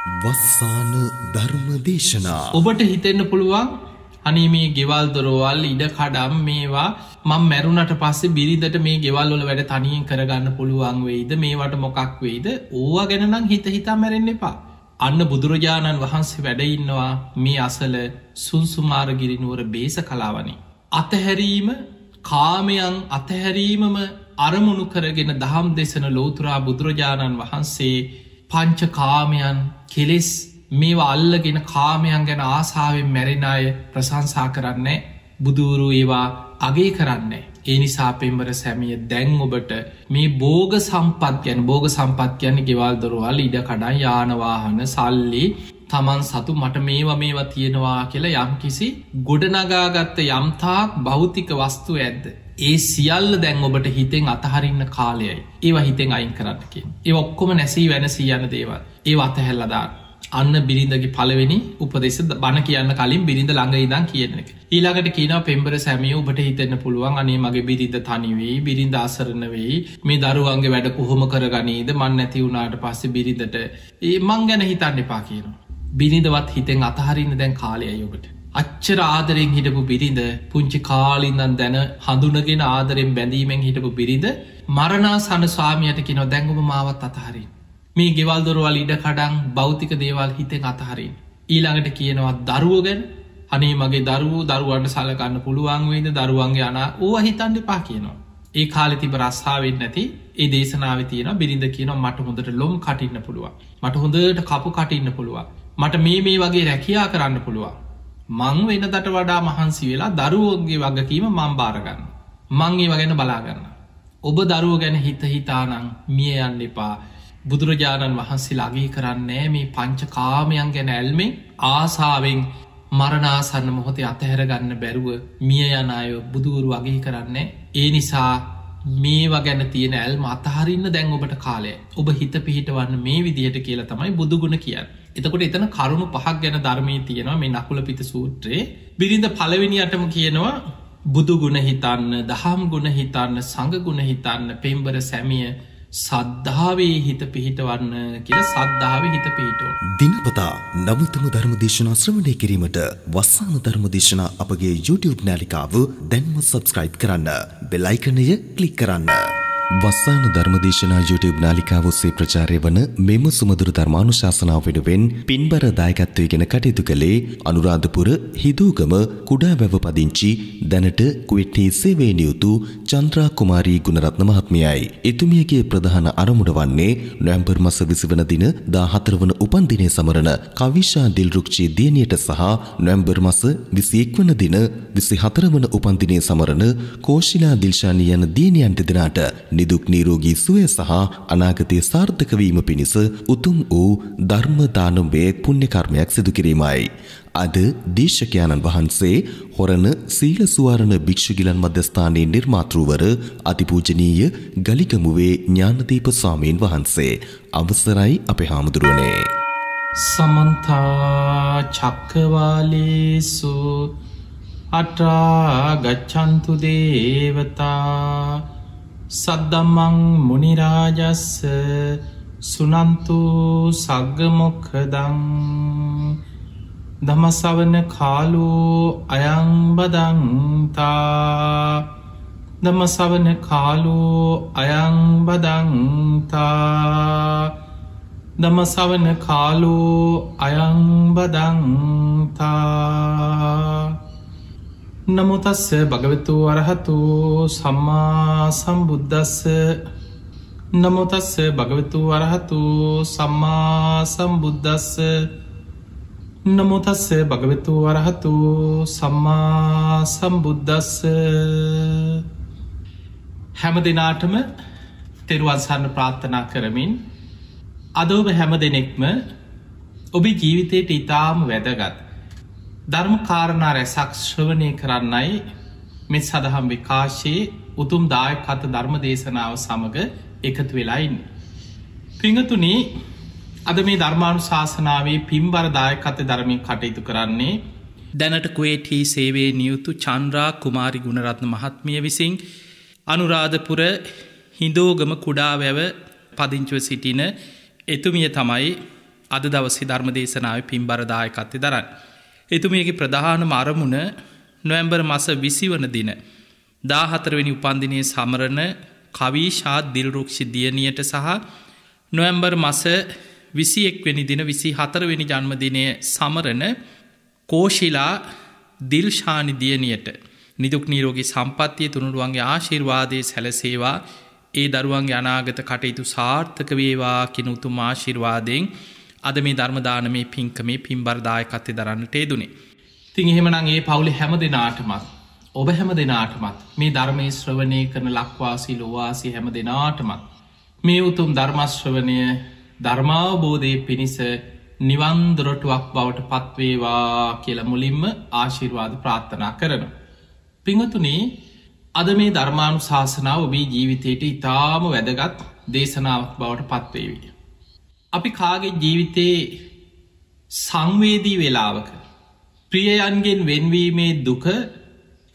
වස්සාන ධර්ම දේශනා ඔබට හිතෙන්න පුළුවන් අනේ මේ ගෙවල් දොරවල් ඉඩ කඩම් මේවා මං මැරුණට පස්සේ බිරිඳට මේ ගෙවල්වල වැඩ තනියෙන් කරගන්න පුළුවන් වෙයිද මේවට මොකක් වෙයිද ඕවා ගැනනම් හිත හිතා මැරෙන්න එපා. අන්න බුදුරජාණන් වහන්සේ වැඩඉන්නවා මේ අසල සුන්සුමාරගිරිනුවර බේස කලාවනේ. අතහැරීම කාමයන් අතහැරීමම අරමුණු කරගෙන දහම් දෙසන ලෝතුරා බුදුරජාණන් වහන්සේ පංච කාමයන් කෙලෙස් මේවා අල්ලගෙන කාමයන් ගැන ආසාාවෙන් මැරෙන අය ප්‍රසංසා කරන්නේ බුදුරු ඒවා අගේ කරන්න. ඒ නිසා පෙම්බර සැමිය දැන් ඔබට මේ බෝග සම්පත් ගැන බෝග සම්පත් යන ගෙවල් දොරවල් ඉඩ කඩන් යානවාහන සල්ලි තමන් සතු මට මේවා මේවා තියෙනවා කියලා යම් කිසි ගොඩනගාගත්ත යම්තාක් භෞතික වස්තු ඇද්ද. ඒ සියල්ල දැන් ඔබට හිතෙන් අතහරින්න කාලයයි ඒවා හිතෙන් අයින් කරන්නකින්. ඒ ඔක්කොම නැසී වෙනසී යන දේවල් ඒ අතහැල්ලදා අන්න බිරිඳගේ පලවෙනි උපදෙස බණ කියන්න කලින් බිරිඳ ළඟ ඉදන් කියන එක. ඊළඟට කියන පෙම්බර සැමිය ඔබට හිතෙන්න පුළුවන් අනේ මගේ බිරිඳ තනිවෙයි බිරිඳ අසරණ වෙයි මේ දරුවන්ගේ වැඩ කොහොම කරගනීද මන් නැති වුණට පස්සේ බිරිඳට ඒ මං ගැන හිතන්න එපා කියනවා. බිනිදවත් හිතෙන් අතහරින්න දැන් කාලයයොකට. අච්චර ආදරෙන් හිටපු බිරිඳ පුංචි කාලින්දන් දැන හඳුනගෙන ආදරෙන් බැඳීමෙන් හිටපු බිරිඳ මරණා සන ස්වාමියයට කිනො දැංගුම මාවත් අතහරින්. මේ ගෙවල්දොරවල් ඉඩ කඩං භෞතික දේවල් හිතෙන් අතහරින්. ඊළඟට කියනවා දරුවගෙන් අනේ මගේ දරුවූ දරුවන්ට සලකන්න පුළුවන් වෙයිද දරුවන්ගේ අනා ඕ හිතන්ඩ පා කියනවා. ඒ කාලෙ තිබ රස්සාාවෙන් නැති ඒ දේශනාව තියෙන බිරිඳ කියන මට හොඳට ලොම් කටින්න පුළුවන් මට හොඳට කපු කටින්න පුළුවන් මට මේ මේ වගේ රැකයා කරන්න පුළුවන් මං වෙනදට වඩා මහන්සි වෙලා දරුවෝගේ වගකීම මං බාරගන්න මං ඒ වගැන බලාගන්න ඔබ දරුව ගැන හිත හිතානං මිය යන්න එපා. බුදුරජාණන් වහන්සේ ලගේ කරන්නේ මේ පංච කාමයන් ගැන ඇල්මෙන් ආසාාවෙන් මරණාසන්න මොහොතේ අතහැරගන්න බැරුව මිය යන අය බුදුවරු වගේ කරන්නේ. ඒ නිසා මේවා ගැන තියෙන ඇල්ම අතහරින්න දැන් ඔබට කාලය ඔබ හිත පිහිටවන්න මේ විදිහට කියලා තමයි බුදුගුණ කියන්න. එතකොට එතන කරුණු පහක් ගැන ධර්මය තියෙනවා මේ නකුල පිත සූත්‍රයේ බිරිඳ පලවෙනියටම කියනවා බුදු ගුණ හිතන්න දහම් ගුණ හිතන්න සඟ ගුණ හිතන්න පෙම්බර සැමිය සද්ධාවේ හිත පිහිටවන්න කිය සද්ධාව හිත පිහිටුව. දිනපතා නමුතම ධර්මදේශනා ශ්‍රමණය කිරීමට වස්සාන ධර්මදේශනා අපගේ YouTube නාලිකාව දැන්ම සබස්ක්‍රයිබ් කරන්න බෙලයිකනය කලික් කරන්න. වස්සාන ධර්මදේශනා YouTube නාලිකාව ඔස්සේ ප්‍රචාරය වන මෙම සුමදුරු ධර්මානුශාසනාව වෙනුවෙන් පින්බර දායකත්වයගෙන කටයුතු කළේ අනුරාධපුර හිදූගම කුඩාවැව පදිංචි දැනට කුවෙට්ටි සේවයේ නියුතු චන්ද්‍රා කුමාරී ගුණරත්න මහත්මියයි. එතුමියගේ ප්‍රධාන අරමුණ වන්නේ නොවැම්බර් මාස 20 වන දින 14 වන උපන්දිනය සමරන කවිෂා දිල්රුක්චි දියණියට සහ නොවැම්බර් මාස 21 වන දින 24 වන උපන්දිනය සමරන කෝෂිලා දිල්ෂානි යන දියණියන්ට දෙනාට නිදුක් නිරෝගී සුවය සහ අනාගතය සාර්ථක වීම පිණිස උතුම් වූ ධර්ම දානමය පුණ්‍ය කර්මයක් සිදු කිරීමයි. අද දේශකයාණන් වහන්සේ හොරණ සීල සුවාරණ භික්ෂුගිලන් මධ්‍යස්ථානයේ නිර්මාතෘවර අතිපූජනීය ගලිගමුවේ ඥානදීප ස්වාමීන් වහන්සේ අවසරයි අපේ හාමුදුරුවනේ. සමන්තා චක්කවාලේසු අටා ගච්ඡන්තු දේවතා සද්දම්මං මුනිරාජස්ස සුනන්තු සග්ගමොක්හදං දමසවන කාලු අයංබදන්තා දමසවන කාලු අයංබදන්තා දමසවන කාලු අයංබදන්තා නමුතස්ස භගවතු වරහතු සම්මා සම්බුද්ධස්ස නමුතස්ස භගවතු වරහතු සම්මා සම්බුද්ධස්ස නමුතස්ස භගවතු වරහතු සම්මා සම්බුද්ධස්ස හැම දෙනාටම තෙරුවන්සන්න ප්‍රාර්ථනා කරමින් අදෝබ හැම දෙනෙක්ම ඔබි ජීවිතයට ඉතාම වැදගත් ධර්ම කාරණා රැසක් ශ්‍රවණය කරන්නයි මෙ සදහම් විකාශයේ උතුම් දායකත ධර්ම දේශනාව සමඟ එකතු වෙලායින්න. පිංහතුනී අද මේ ධර්මාණු ශාසනාවේ පින්බර දායකත ධර්මය කටයුතු කරන්නේ දැනට කුවේටහි සේවේ නියුතු චන්ද්‍රා කුමාරි ගුණරත්න මහත්මිය විසින් අනුරාධපුර හිදෝගම කුඩා වැව පදිංචුව සිටින එතුමිය තමයි අද දවසේ ධර්ම දේශනාව පින්බරදායකත්ති දරන්න. එතුමේගේ ප්‍රධාන මරමුණ නොවැම්බර් මස විසිවන දින. දාහතරවෙනි උපන්දිනයේ සමරණ කවීශාත් දිල්රුක්ෂි දියනියට සහ නොවැම්බර් මස විසියෙක්වෙනි දින විසි හතරවෙනි ජන්මදිනය සමරණ කෝශිලා දිල්ශානි දියනියට නිදුක් නීරෝගී සම්පත්තිය තුනුරුවන්ගේ ආශිර්වාදය සැලසේවා ඒ දරුවන්ගේ අනාගත කටයුතු සාර්ථක වේවා කින උතුම් ආශිර්වාදයෙන් අද මේ ධර්මදානමේ පින්කමේ පින්බර්දායකත්තේ දරන්නට ඒදුනේ. තිං එහෙමනගේ පවුලි හැම දෙනාටමත් ඔබ හැම දෙනාටමත් මේ ධර්මය ශ්‍රවණය කරන ලක්වාසි ලොවාසි හැම දෙනාටමත් මේ උතුම් ධර්මශ්‍රවනය ධර්මාවබෝධය පිණිස නිවන්දොරටුවක් බවට පත්වේවා කියල මුලින්ම ආශිර්වාද ප්‍රාර්ථනා කරන. පිංහතුනේ අද මේ ධර්මානු ශාසනාව ඔබේ ජීවිතයට ඉතාම වැදගත් දේශනාවක් බවට පත්වේවී. අපි කාගේ ජීවිතයේ සංවේදී වෙලාවක ප්‍රියයන්ගෙන් වෙන්වීමේ දුක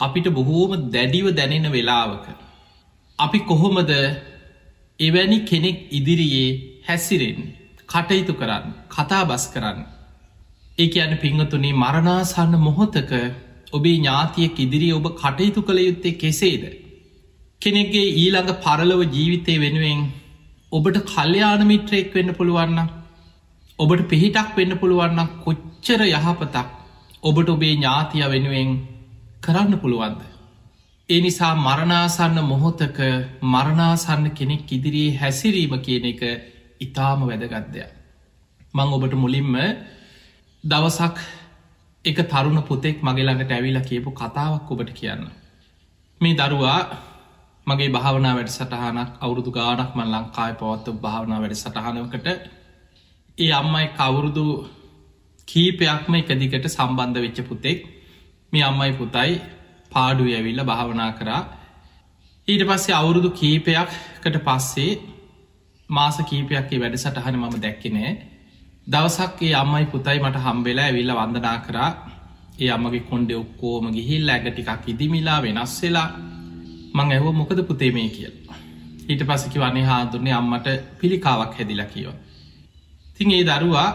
අපිට බොහෝම දැඩිව දැනෙන වෙලාවක. අපි කොහොමද එවැනි කෙනෙක් ඉදිරියේ හැසිරෙන් කටයුතු කරන්න කතා බස් කරන්න. ඒ අන පිංහතුනේ මරණාසන්න මොහොතක ඔබේ ඥාතියෙක් ඉදිරි ඔබ කටයුතු කළ යුත්තේ කෙසේද. කෙනෙක්ගේ ඊළඟ පරලව ජීවිතය වෙනුවෙන් ඔබට කල්්‍යයානමිත්‍රයෙක් වෙන්න පුළුවන්න ඔබට පිහිටක් වෙන්න පුළුවන්න කොච්චර යහපතක් ඔබට ඔබේ ඥාතිය වෙනුවෙන් කරන්න පුළුවන්ද. ඒ නිසා මරණාසන්න මොහොතක මරණාසන්න කෙනෙක් ඉදිරියේ හැසිරීම කියන එක ඉතාම වැදගත්දය. මං ඔබට මුලින්ම දවසක් එක තරුණ පුතෙක් මගේළඟට ඇවිල කියපු කතාවක් ඔබට කියන්න. මේ දරුවා මගේ භාවනා වැඩ සටහනක් අවුරුදු ගානක්ම ලංකායි පවත්තු භාවනා වැඩ සටහනකට ඒ අම්මයි කවුරුදු කීපයක්ම එක දිගට සම්බන්ධ වෙච්ච පුතෙක්. මේ අම්මයි පුතයි පාඩු ඇවිල්ල භාවනා කරා. ඊට පස්සේ අවුරුදු කීපයක්කට පස්සේ මාස කීපයක්ේ වැඩ සටහන මම දැක්කනෑ දවසක්ගේ අම්මයි පුතයි මට හම්බෙලා ඇවිල්ල වන්දනා කරා. ඒ අම්මගේ කොන්ඩෙ ඔක්කෝම ගිහිල් ඇග ටිකක් ඉදිමිලා වෙනස් වෙලා මං ඇහෝ මොකද පුතේ මේ කියල්. ඊට පසකි වන්නේ හාදුරන්නේ අම්මට පිළිකාවක් හැදිලා කියව තින් ඒ දරුවා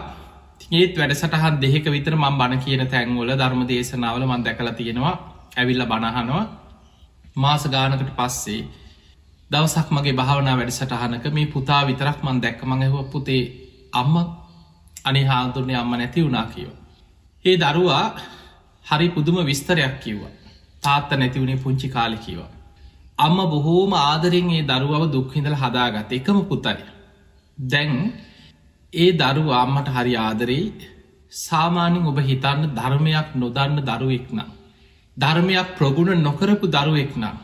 ඒත් වැඩ සටහන් දෙහෙක විතර මං බණ කියන තැන්වල ධර්ම දේශනාවල මන් දැකල තියෙනවා. ඇවිල්ල බණහනවා මාස ගානකට පස්සේ දවසක් මගේ භාවනා වැඩ සටහනක මේ පුතා විතරක් මන් දැක්ක. මඟහව පුතේ අම්ම අනි හාදුරන්නේ අම්ම නැති වුණා කියව. ඒ දරුවා හරි පුදුම විස්තරයක් කිව්වා. තාත්ත නැතිවුණේ පුංචි කාලිකිවා. අම්ම බොහෝම ආදරෙන් ඒ දරුවව දුක්හිඳල හදාගත් එකම පුතයි. දැන් ඒ දරු අම්මට හරි ආදරෙයි සාමාන්‍යෙන් ඔබ හිතන්න ධර්මයක් නොදන්න දරුවෙක්නම්. ධර්මයක් ප්‍රගුණ නොකරපු දරුවෙක්නම්.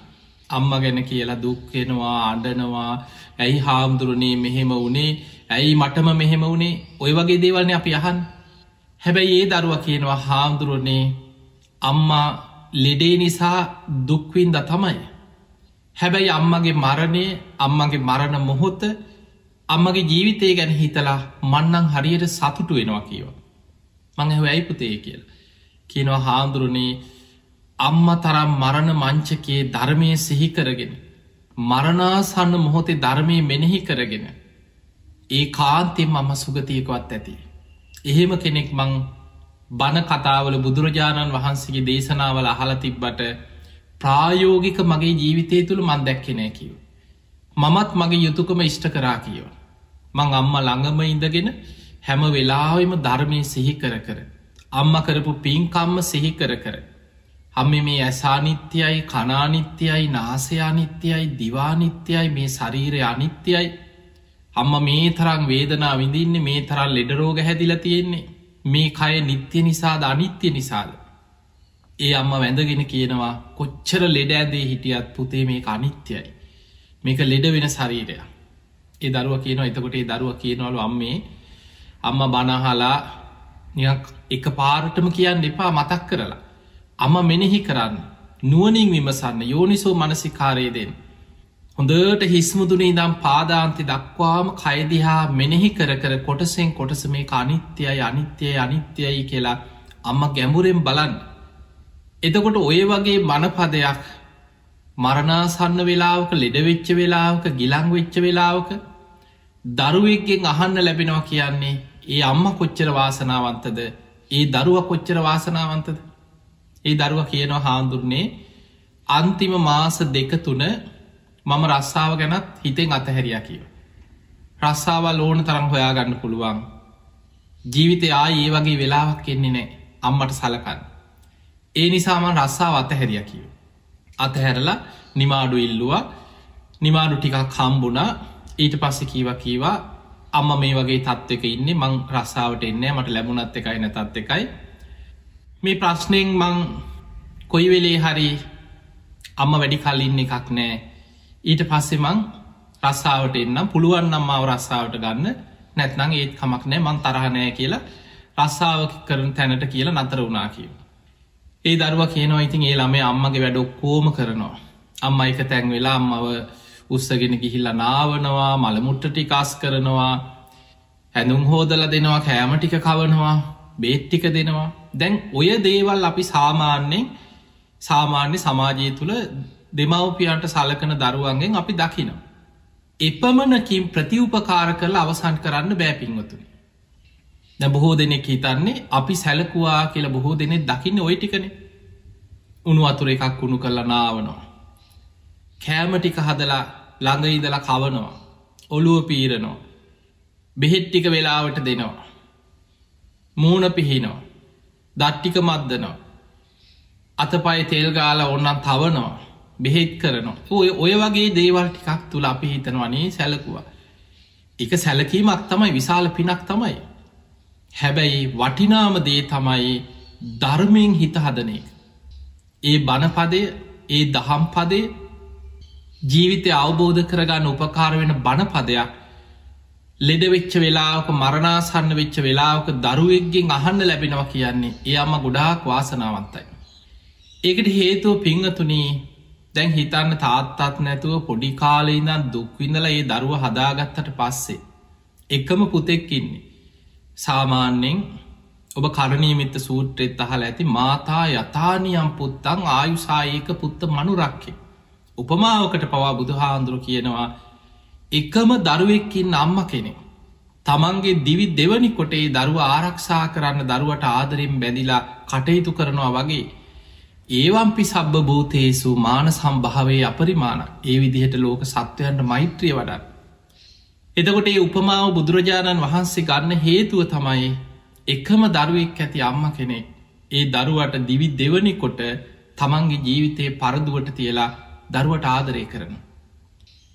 අම්ම ගැන කියලා දුක්කෙනවා අඩනවා ඇයි හාමුදුරනේ මෙහෙම වනේ ඇයි මටම මෙහෙම වුණේ ඔය වගේ දේවල්න අපි අහන් හැබැයි ඒ දරුව කියනවා හාමුදුරනේ අම්මා ලෙඩේ නිසා දුක්වින්ද තමයි හැබැයි අම්මගේ මරණය අම්මගේ මරණ මොහොත්ත අම්මගේ ජීවිතය ගැන හිතලා මන්නං හරියට සතුටු වෙනවා කියව. මං ඇයි පුතේ කියල. කියනවා හාන්දුරුණේ අම්ම තරම් මරණ මංචකයේ ධර්මය සිහි කරගෙන. මරණාසන්න මොහොතේ ධර්මය මෙනෙහි කරගෙන. ඒ කාන්තෙන් මම සුගතියකවත් ඇති. එහෙම කෙනෙක් මං බණ කතාවල බුදුරජාණන් වහන්සේගේ දේශනාවල අහල තිබ්බට ප්‍රායෝගික මගේ ජීවිතය තුළ මන් දැක්කෙනෑ කිව. මමත් මගේ යුතුකම ඉෂ්ට කරා කියව. මං අම්ම ළඟම ඉඳගෙන හැම වෙලාවෙම ධර්මය සිහි කර කර. අම්ම කරපු පින්කම්ම සිහි කර කර. හම්ම මේ ඇසානිත්‍යයයි කනානිත්‍යයයි නාසයානිත්‍යයයි දිවානිත්‍යයයි මේ ශරීරය අනිත්‍යයයි අම්ම මේ තරං වේදනා විඳින්නේ මේ තරල් ලෙඩරෝග හැදිල තියෙන්නේ මේ කය නිත්‍ය නිසාද අනිත්‍ය නිසාද ඒ අම්ම වැඳගෙන කියනවා කොච්චර ලෙඩ ඇදේ හිටියත් පුතේ මේ අනිත්‍යයි. මේක ලෙඩ වෙන ශරීරය ඒ දරුව කියන එතකොට ඒ දරුව කියනවලු අම්මේ අම්ම බනහලා නියක් එක පාරටම කියන්න එපා මතක් කරලා. අම්ම මෙනෙහි කරන්න නුවනින් විමසන්න යෝනිසෝ මනසිකාරයදෙන් හොඳට හිස්මුදුනේ දම් පාදාන්ති දක්වාම කයිදිහා මෙනෙහි කර කර කොටසෙන් කොටස මේ අනිත්‍යයි අනිත්‍යය අනිත්‍යයි කියලා අම්ම ගැඹුරෙන් බලන්න. එතකොට ඔය වගේ මනපදයක් මරණාසන්න වෙලාවක ලෙඩවෙච්ච වෙලාවක ගිලං වෙච්ච වෙලාවක දරුවෙක්ගෙන් අහන්න ලැබෙනවා කියන්නේ ඒ අම්ම කොච්චර වාසනාවන්තද ඒ දරුව කොච්චර වාසනාවන්තද ඒ දරුව කියනවා හාන්දුරන්නේ අන්තිම මාස දෙක තුන මම රස්සාාව ගැනත් හිතෙන් අතහැරිය කියව. රස්සාාවල් ඕන තරම් හොයාගන්න පුළුවන්. ජීවිතය ආ ඒ වගේ වෙලාවක් එන්නේ නෑ අම්මට සලකන්න. ඒ නිසාම රස්සාාව අතහැරිය කියව. අතහැරලා නිමාඩු ඉල්ලුවා. නිමාඩු ටිකක් හම්බුණා. ඊට පස්සෙ කීව කීවා අම්ම මේ වගේ තත්වක ඉන්න. මං රස්සාාවට එන්නේ මට ලැබුණත් එකයි නැතත් එකයි. මේ ප්‍රශ්නයෙන් මං කොයි වෙලේ හරි අම්ම වැඩි කල්ඉන්න එකක් නෑ ඊට පස්සෙ මං රස්සාාවට එන්නම්. පුළුවන් නම්මාව රස්සාාවට ගන්න. නැත්නං ඒත් කමක් නෑ මං තරහනෑ කියලා රස්සාාව කරන තැනට කියලා නතර වුණා කියව. ඒ දරුව කියනවා ඉතින් ඒ ළමේ අම්මගේ වැඩ ඔක්කෝම කරනවා. අම්ම එක තැන් වෙලා අම්මව උත්සගෙන ගිහිල්ල නාවනවා මළමුට්ට ටිකාස් කරනවා හැඳුම් හෝදල දෙනවා කෑමටික කවනවා බේට්ටික දෙනවා දැන් ඔය දේවල් අපි සාමාන්‍යෙන් සාමාන්‍ය සමාජය තුළ දෙමවපියන්ට සලකන දරුවන්ගෙන් අපි දකිනවා. එපමණකින් ප්‍රතිඋපකාර කරලා අවසන් කරන්න බෑපින්වතුනි. ද බොහෝ දෙනෙක් හිතන්නේ අපි සැලකුවා කියලා බොහෝ දෙනෙ දකින්න ඔය ටිකන උනු අතුර එකක් උුණු කරලා නාවනවා. කෑමටික හදලා ළඟඉදලා කවනවා. ඔළුව පීරනවා. බෙහෙට්ටික වෙලාවට දෙනවා. මූුණ පිහිනවා. දට්ටික මද්දනවා. අතපයි තෙල්ගාල ඔන්නන් තවනවා. බෙහෙත් කරනවා. ඔය ඔය වගේ දේවල් ටිකක් තුළ අපි හිතනවනේ සැලකුවා. එක සැලකීමක් තමයි විශාල පිනක් තමයි. හැබැයි වටිනාම දේ තමයි ධර්මයෙන් හිත හදනෙක්. ඒ බණපදය ඒ දහම් පදේ ජීවිතය අවබෝධ කරගන්න උපකාර වෙන බණපදයක් ලෙඩ වෙච්ච වෙලාක මරණාසන්න වෙච්ච වෙලාවක දරුවෙක්ගෙන් අහන්න ලැබෙනවා කියන්නේ ඒ අම්ම ගොඩාක් වාසනාවන්තයි. ඒකට හේතුව පිංහතුනී දැන් හිතන්න තාත්තත් නැතුව පොඩි කාලෙඉදන් දුක්විඳල ඒ දරුව හදාගත්තට පස්සේ. එකම පුතෙක්කින්නේ. සාමාන්‍යෙන් ඔබ කරණීමිත සූත්‍රෙත් අහල ඇති මාතා යථානියම් පුත්තං ආයුසායක පුත්ත මනුරක්කේ. උපමාවකට පවා බුදුහාන්දුරු කියනවා එකම දරුවෙක්කින් අම්ම කෙනෙ. තමන්ගේ දිවි දෙවනි කොටේ දරුව ආරක්ෂා කරන්න දරුවට ආදරෙන් බැඳිලා කටයුතු කරනවා වගේ. ඒවම්පි සබ්බ භූතේසු මාන සම්භාවේ අපරිමාණ ඒ විදිහට ලෝක සත්වයන්ට මෛත්‍රිය වඩන්න. එතකොට ඒ උපමාව බුදුරජාණන් වහන්සේ ගන්න හේතුව තමයි එකම දරුවෙක් ඇති අම්ම කෙනෙක් ඒ දරුවට දිවි දෙවනි කොට තමන්ගේ ජීවිතයේ පරදුවට තියලා දරුවට ආදරය කරන.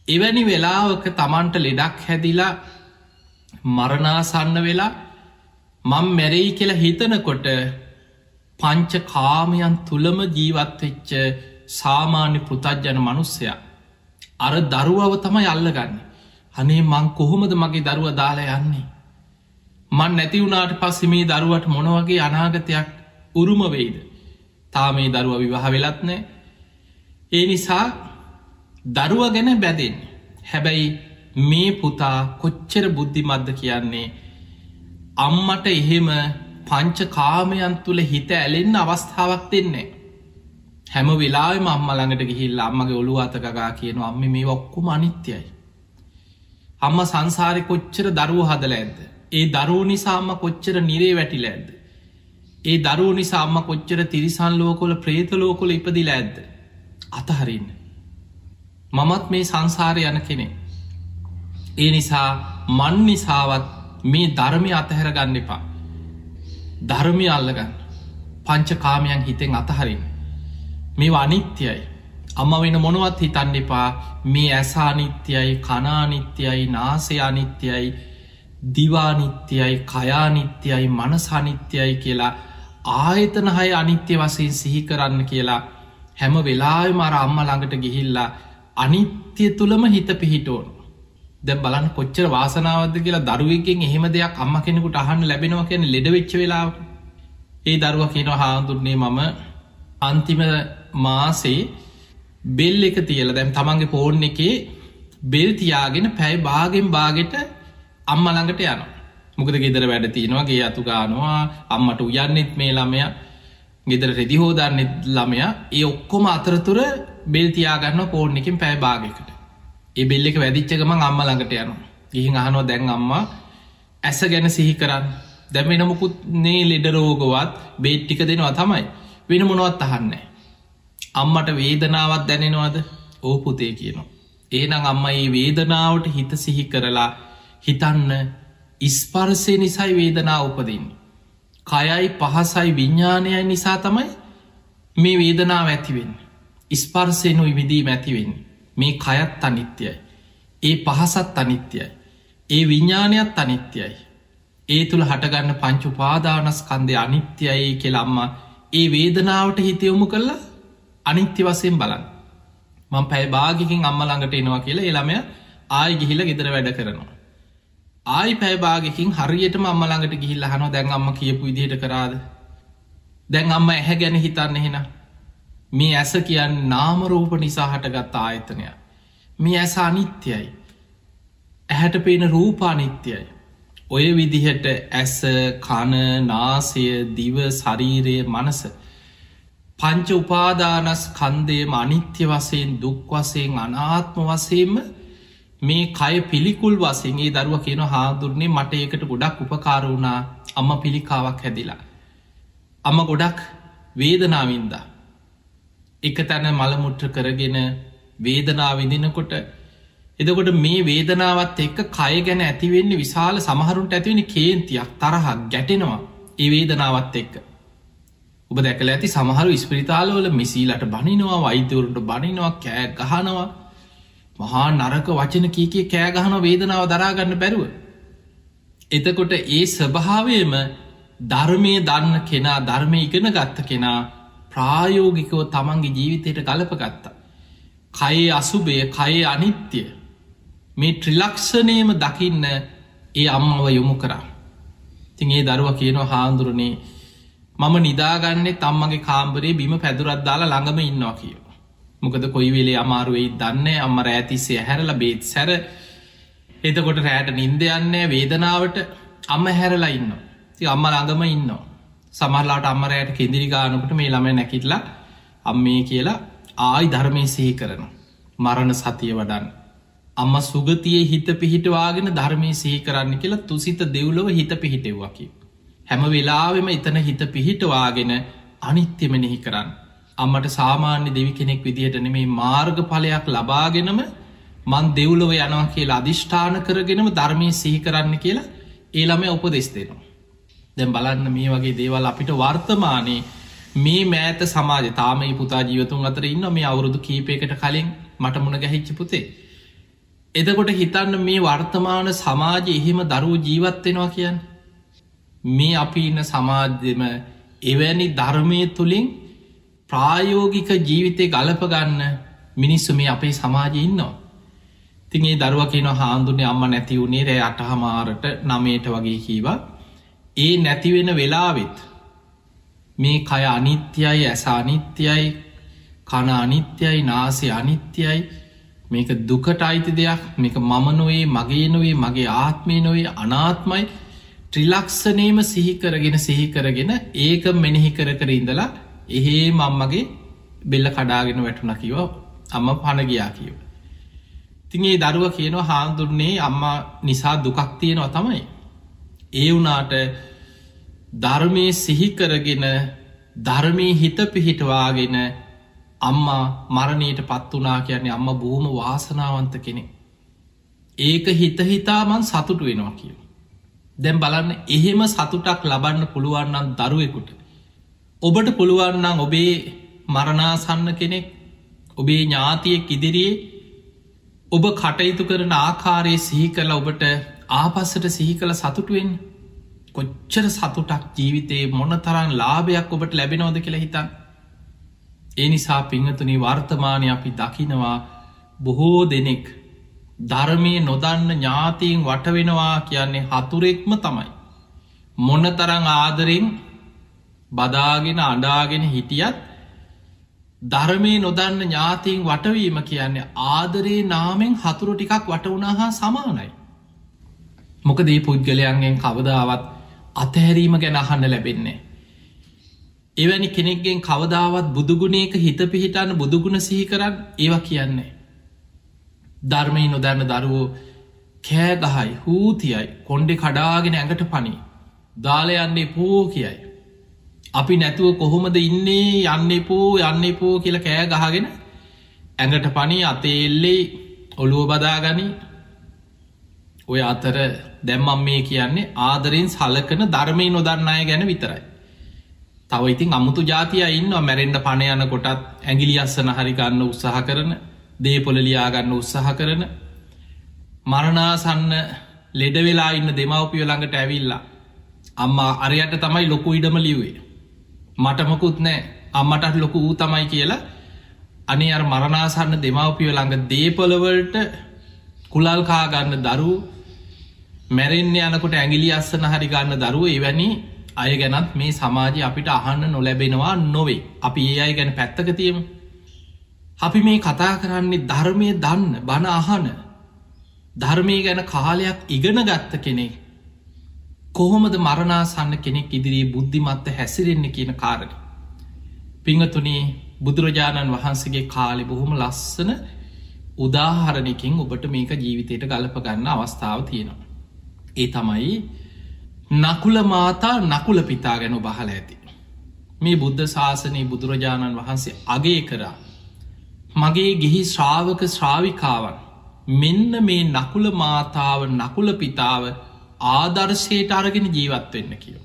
එවැනි වෙලාවක තමන්ට ලෙඩක් හැදිලා මරණාසන්න වෙලා මං මැරෙයි කියලා හිතනකොට පංච කාමයන් තුළම ජීවත්වෙච්ච සාමාන්‍ය පෘතජ්ජන මනුස්සයා. අර දරුවව තමයි අල්ලගන්න. අනේ මං කොහොමද මගේ දරුව දාලා යන්නේ. මන් නැති වුණට පස්සෙ මේ දරුවට මොනවගේ අනාගතයක් උරුම වෙයිද. තා මේ දරුව විවාහ වෙලත්නෑ ඒ නිසා දරුව ගැන බැදෙන් හැබැයි මේ පුතා කොච්චර බුද්ධිමද්ද කියන්නේ? අම්මට එහෙම පංච කාමයන් තුළ හිත ඇලෙන්න අවස්ථාවක් දෙන්නේ හැම වෙලාම අම්මළඟට ගිහිල් අම්මගේ ඔළු අතකගා කියන අම්ම මේ ඔක්කුම අනිත්‍යයි. අම්ම සංසාරය කොච්චර දරුව හදල ඇද ඒ දරුව නිසාම්ම කොච්චර නිරේ වැටිල ඇද ඒ දරුව නිසාම්ම කොච්චර තිරිසන් ලෝකොල ප්‍රේතලෝකොල ඉපදිල ඇද්ද අතහරින්න. මමත් මේ සංසාරය යන කෙනෙ. ඒ නිසා මන් නිසාවත් මේ ධර්මය අතහැර ගන්න එපා. ධර්මය අල්ලගන්න පංච කාමයන් හිතෙන් අතහරින්. මේ අනිත්‍යයි. අම්ම වෙන මොනවත් හිතන්න එපා. මේ ඇසානිත්‍යයි කනානිත්‍යයි නාසය අනිත්‍යයි දිවානිත්‍යයි කයානිත්‍යයි මනසානිත්‍යයි කියලා ආයතන හය අනිත්‍ය වසයෙන් සිහි කරන්න කියලා හැම වෙලාය මර අම්ම ළඟට ගිහිල්ලා අනිත්‍ය තුළම හිත පිහිටෝන් දැ බලන් කොච්චර වාසනාවද කියලා දරුවකින් එහෙම දෙයක් අම්ම කෙනෙකුට අහන්න ලැබෙනවා කියන ලෙඩවෙච්ච වෙලා ඒ දරුව කියන හාදුරන්නේ මම අන්තිම මාසේ බෙල් එක තියල දැම් තමන්ගේ පෝර්න් එකේ බෙල් තියාගෙන පැයි බාගෙන් බාගෙට අම්ම ළඟට යන මොකද ගෙදර වැඩ තියෙනවාගේ අතු ගානවා අම්මට උයන්නෙත් මේ ළමයා ගෙදර රෙදි හෝදන්න ළමයා. ඒ ඔක්කොම අතරතුර බෙල් තියාගන්න පෝර්ණ එකින් පැෑ භාගකට. ඒ බෙල්ල එක වැදිච්චකම අම්ම ළඟට යනු ගිහින් අහනුව දැන් අම්මා ඇස ගැන සිහි කරන්න. දැමෙන මුකුත් නේ ලෙඩරෝගවත් බේට්ටික දෙනවා තමයි. වෙන මොනවත් අහන්න අම්මට වේදනාවත් දැනෙනවාද? ඕපුතේ කියනවා. ඒනම් අම්ම ඒ වේදනාවට හිත සිහි කරලා හිතන්න ඉස්පර්සය නිසයි වේදනා උපදින්නේ. කයයි පහසයි විඤ්ඥානයයි නිසා තමයි මේ වේදනාව ඇතිවෙන්න ඉස්පර්සයනුයි විදී ඇතිවෙන්න මේ කයත් අනිත්‍යයි. ඒ පහසත් අනිත්‍යයි. ඒ විඤ්ඥානයත් අනිත්‍යයි. ඒ තුළ හටගන්න පංචුපාදානස්කන්දය අනිත්‍යයි කෙළම්මා ඒ වේදනාවට හිතයොමු කරලා අනිත්‍ය වසයෙන් බලන්න. මං පැයි භාගිකින් අම්ම ළඟට එනවා කියලා එළමය ආය ගිහිල ගෙදර වැඩ කරනවා. ආයි පැෑභාගකින් හරියටම අම්ම ළඟට ගිහිල්ල හනො දැන් අම්ම කියපු ඉදිහට කරාද? දැන් අම්ම ඇහැ ගැන හිතන්න එහෙන මේ ඇස කියන්න නාමරූප නිසා හටගත් ආයතනය මේ ඇස අනිත්‍යයි. ඇහැට පේන රූපානිත්‍යයි ඔය විදිහට ඇස කන නාසය දිව ශරීරය මනස පංච උපාදානස් කන්දේම අනිත්‍ය වසයෙන් දුක් වසයෙන් අනාත්ම වසයෙන්ම මේ කය පිළිකුල් වසගේ දරුව කියන හාදුරන්නේ මට ඒකට ගොඩක් උපකාර වුණා අම්ම පිළිකාවක් හැදිලා. අම්ම ගොඩක් වේදනාවින්ද. එක තැන මළමුට්ට කරගෙන වේදනා විදිනකොට එදකොට මේ වේදනාවත් එක්ක කය ගැන ඇතිවෙන්නේ විශාල සමහරුන්ට ඇතිවෙන කේන්තියක් තරහක් ගැටෙනවා ඒ වේදනාවත් එක්ක. ඔබ දැකල ඇති සමහරු ස්පිරිතාලවල මිසීලට බනිනවා වෛද්‍යවරුන්ට බනිනවා කෑ ගහනවා මහා නරක වචන කීකේ කෑගහන වේදනාව දරාගන්න බැරුව. එතකොට ඒ ස්වභාවයම ධර්මය දන්න කෙනා ධර්මය ඉගෙන ගත්ත කෙනා ප්‍රායෝගිකව තමන්ගේ ජීවිතයට ගලපගත්තා. කයේ අසුබය කයේ අනිත්‍ය මේ ට්‍රිලක්ෂණයම දකින්න ඒ අම්මව යොමු කරා. තින් ඒ දරුව කියනවා හාන්දුරනේ මම නිදාගන්නේ තම්මගේ කාම්බරේ බිම පැදුරත් දාලා ළඟම ඉන්නවා කියව. මොකද කොයි වෙලේ අමාරුවෙයි දන්න අම්ම රෑතිස්සේ හැරල බේත් සැර. එතකොට රෑට නින්දයන්නේ වේදනාවට අම්ම හැරලා ඉන්න ති අම්ම ළඟම ඉන්න සමරලාට අම්මරයට කෙදිරිගානකට මේ ළම නැකිටලා අම්මේ කියලා ආයි ධර්මය සිහි කරන මරණ සතිය වඩන්න. අම්ම සුගතියේ හිත පිහිටවාගෙන ධර්මය සිහි කරන්න කියලා තුසිත දෙව්ලොව හිත පිහිටෙව්වකි හැම වෙලාවෙම එතන හිත පිහිටවාගෙන අනිත්‍යමනෙහි කරන්න අම්මට සාමාන්‍ය දෙවි කෙනෙක් විදිහට නෙමේ මාර්ග පලයක් ලබාගෙනම මන් දෙව්ලොව යනවා කියලා අධිෂ්ඨාන කරගෙනම ධර්මය සිහි කරන්න කියලා ඒළම උපදෙස් දෙනවා. දැම් බලන්න මේ වගේ දේවල් අපිට වර්තමානයේ මේ මෑත සමාජ තාමයි පුතා ජීවතුන් අතර ඉන්න මේ අවුරුදු කීපයකට කලින් මට මුණ ගැහිච්ච පුතේ. එදකොට හිතන්න මේ වර්තමාන සමාජය එහෙම දරුව ජීවත්වෙනවා කියන්න. මේ අපි ඉන්න සමාජ්‍යම එවැනි ධර්මය තුළින් ප්‍රායෝගික ජීවිතය ගලපගන්න මිනිස්සු මේ අපේ සමාජය ඉන්නවා. තිගේ දරුව කියන හාන්දුනේ අම්ම නැති වුණේ රෑ අටහමාරට නමේට වගේ කීවා ඒ නැතිවෙන වෙලාවෙත් මේ කය අනිත්‍යයි ඇස අනිත්‍යයි කන අනිත්‍යයි නාසේ අනිත්‍යයි මේක දුකට අයිති දෙයක් මේක මම නොවේ මගේ නොවේ මගේ ආත්මය නොවේ අනාත්මයි ත්‍රිලක්ෂනේම සිහිකරගෙන සිහිකරගෙන ඒක මෙනෙහි කර කර ඉඳලා එහෙේ මම්මගේ බෙල්ල කඩාගෙන වැටුන කිව අම්ම පණගයා කියව. තිගේ දරුව කියනවා හාන්දුරන්නේ අම්ම නිසා දුකක් තියෙනවා තමයි. ඒ වනාට ධර්මය සිහිකරගෙන ධර්මී හිත පිහිටවාගෙන අම්මා මරණයට පත් වනා කියන්නේ අම්ම බෝම වාසනාවන්ත කෙනෙ. ඒක හිත හිතාමන් සතුටු වෙනවා කියව. දැම් බලන්න එහෙම සතුටක් ලබන්න පුළුවන්නම් දරුවෙකුට. ඔබට පුළුවන්නම් ඔබේ මරණාසන්න කෙනෙක් ඔබේ ඥාතියෙක් ඉදිරියේ ඔබ කටයුතු කරන ආකාරයේ සිහි කළ ඔබට ආපස්සට සිහි කළ සතුටුවෙන් කොච්චර සතුටක් ජීවිතයේ මොන තරන් ලාභයක් ඔබට ලැබෙනවද කියලා හිතන් ඒ නිසා පිංහතුනි වර්තමානය අපි දකිනවා බොහෝ දෙනෙක් ධර්මය නොදන්න ඥාතීන් වටවෙනවා කියන්නේ හතුරෙක්ම තමයි මොන්න තරං ආදරෙන් බදාගෙන අඩාගෙන හිටියත් ධර්මය නොදන්න ඥාතිීන් වටවීම කියන්නේ ආදරේ නාමෙන් හතුරු ටිකක් වටවුණ හා සමානයි. මොකදේ පුද්ගලයන්ගෙන් කවදාවත් අතහැරීම ගැන අහන්න ලැබෙන්නේ. එවැනි කෙනෙක්ගෙන් කවදාවත් බුදුගුණේක හිත පිහිටන්න බුදුගුණ සිහි කරන්න ඒව කියන්නේ. ධර්මය නොදන්න දරුවෝ කෑ ගහයි හූතියයි කොන්්ඩෙ කඩාගෙන ඇඟට පනි දාල යන්නේ පෝ කියයි. අපි නැතුව කොහොමද ඉන්නේ යන්න පෝ යන්න පෝ කියල කෑ ගහගෙන ඇඟට පනි අතේල්ලේ ඔළුව බදාගනි ඔය අතර දැම්මම් මේ කියන්නේ ආදරෙන් සලකන ධර්මය නොදන්න අය ගැන විතරයි. තව ඉතින් අමුතු ජාතිය ඉන්න මැරෙන්ඩ පණ යන කොටත් ඇගිලි අස්සන හරි ගන්න උත්සාහ කරන දේපොල ලියාගන්න උත්සාහ කරන මරණාසන්න ලෙඩ වෙලා ඉන්න දෙමවපිය ළඟට ඇවිල්ලා අම්මා අරයට තමයි ලොකු ඉඩම ලිවේ මටමකුත් නෑ. අම්මටත් ලොකු වූ තමයි කියලා අනේ අර මරණාසන්න දෙමවපිය ළඟ දේපොලවලට කුලල් කාගන්න දරු මැරෙන්න්න යනකොට ඇගිලි අස්සන හරි ගන්න දරුව එවැනි අය ගැනත් මේ සමාජය අපිට අහන්න නොලැබෙනවා නොවේ. අපි ඒ අයි ගැන පැත්තකතියම අපි මේ කතා කරන්නේ ධර්මය දන්න බණ අහන ධර්මය ගැන කාලයක් ඉගෙන ගත්ත කෙනෙක් කොහොමද මරණාසන්න කෙනෙක් ඉදිරියේ බුද්ධිමත්ත හැසිරෙන්න කියන කාරණ පිංහතුනේ බුදුරජාණන් වහන්සේගේ කාලෙ බොහොම ලස්සන උදාහරණකින් ඔබට මේක ජීවිතයට ගලප ගන්න අවස්ථාව තියෙනවා ඒ තමයි නකුල මාතා නකුල පිතා ගැන බහල ඇති. මේ බුද්ධ ශාසනයේ බුදුරජාණන් වහන්සේ අගේ කරා. මගේ ගිහි ශ්‍රාවක ශ්‍රාවිකාවන් මෙන්න මේ නකුල මාතාව නකුල පිතාව ආදර්ශයට අරගෙන ජීවත් වෙන්න කියෝ.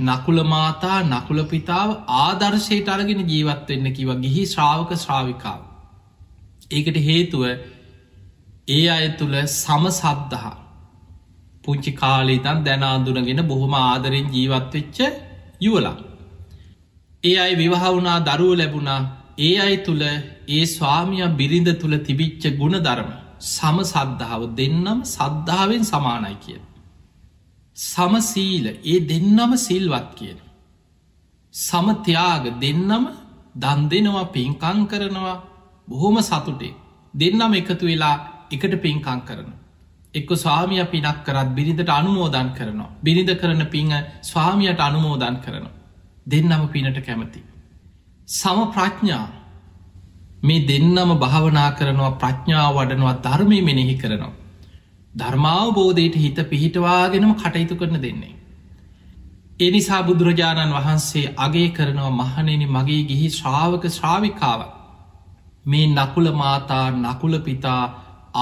නකුල මාතා නකුල පිතාව ආදර්ශයට අරගෙන ජීවත් වෙන්න කිව ගිහි ශ්‍රාවක ශ්‍රාවිකාව. ඒකට හේතුව ඒ අය තුළ සම සද්ධහා පුංචි කාලීතන් දැනාදුනගෙන බොහොම ආදරෙන් ජීවත්වෙච්ච යුවලා. ඒ අයි විවාහවුනා දරුව ලැබුණා ඒ අයි තුළ ඒ ස්වාමිය බිරිඳ තුළ තිබිච්ච ගුණ ධර්ම සම සද්ධාව දෙන්නම් සද්ධාවෙන් සමානයි කිය. සමසීල ඒ දෙන්නම සිල්වත් කියන. සමත්‍යයාග දෙන්නම දන් දෙනවා පින්කං කරනවා බොහොම සතුටේ දෙන්නම එකතු වෙලා එකට පින්කං කරන. එක්ක ස්වාමිය පිනක් කරත් බිරිඳට අනුමෝදන් කරනවා. බිරිඳ කරන පිංහ ස්වාමියට අනුමෝදන් කරනවා. දෙන්නම පිනට කැමති. සම ප්‍රඥා මේ දෙන්නම භාවනා කරනවා ප්‍රඥාව වඩනවා ධර්මය මෙනෙහි කරනවා. ධර්මාවබෝධයට හිත පිහිටවාගෙනම කටයුතු කරන දෙන්නේ. එනිසා බුදුරජාණන් වහන්සේ අගේ කරනවා මහනෙන මගේ ගිහි ශ්‍රාවක ශ්‍රාවිකාව මේ නකුල මාතා නකුල පිතා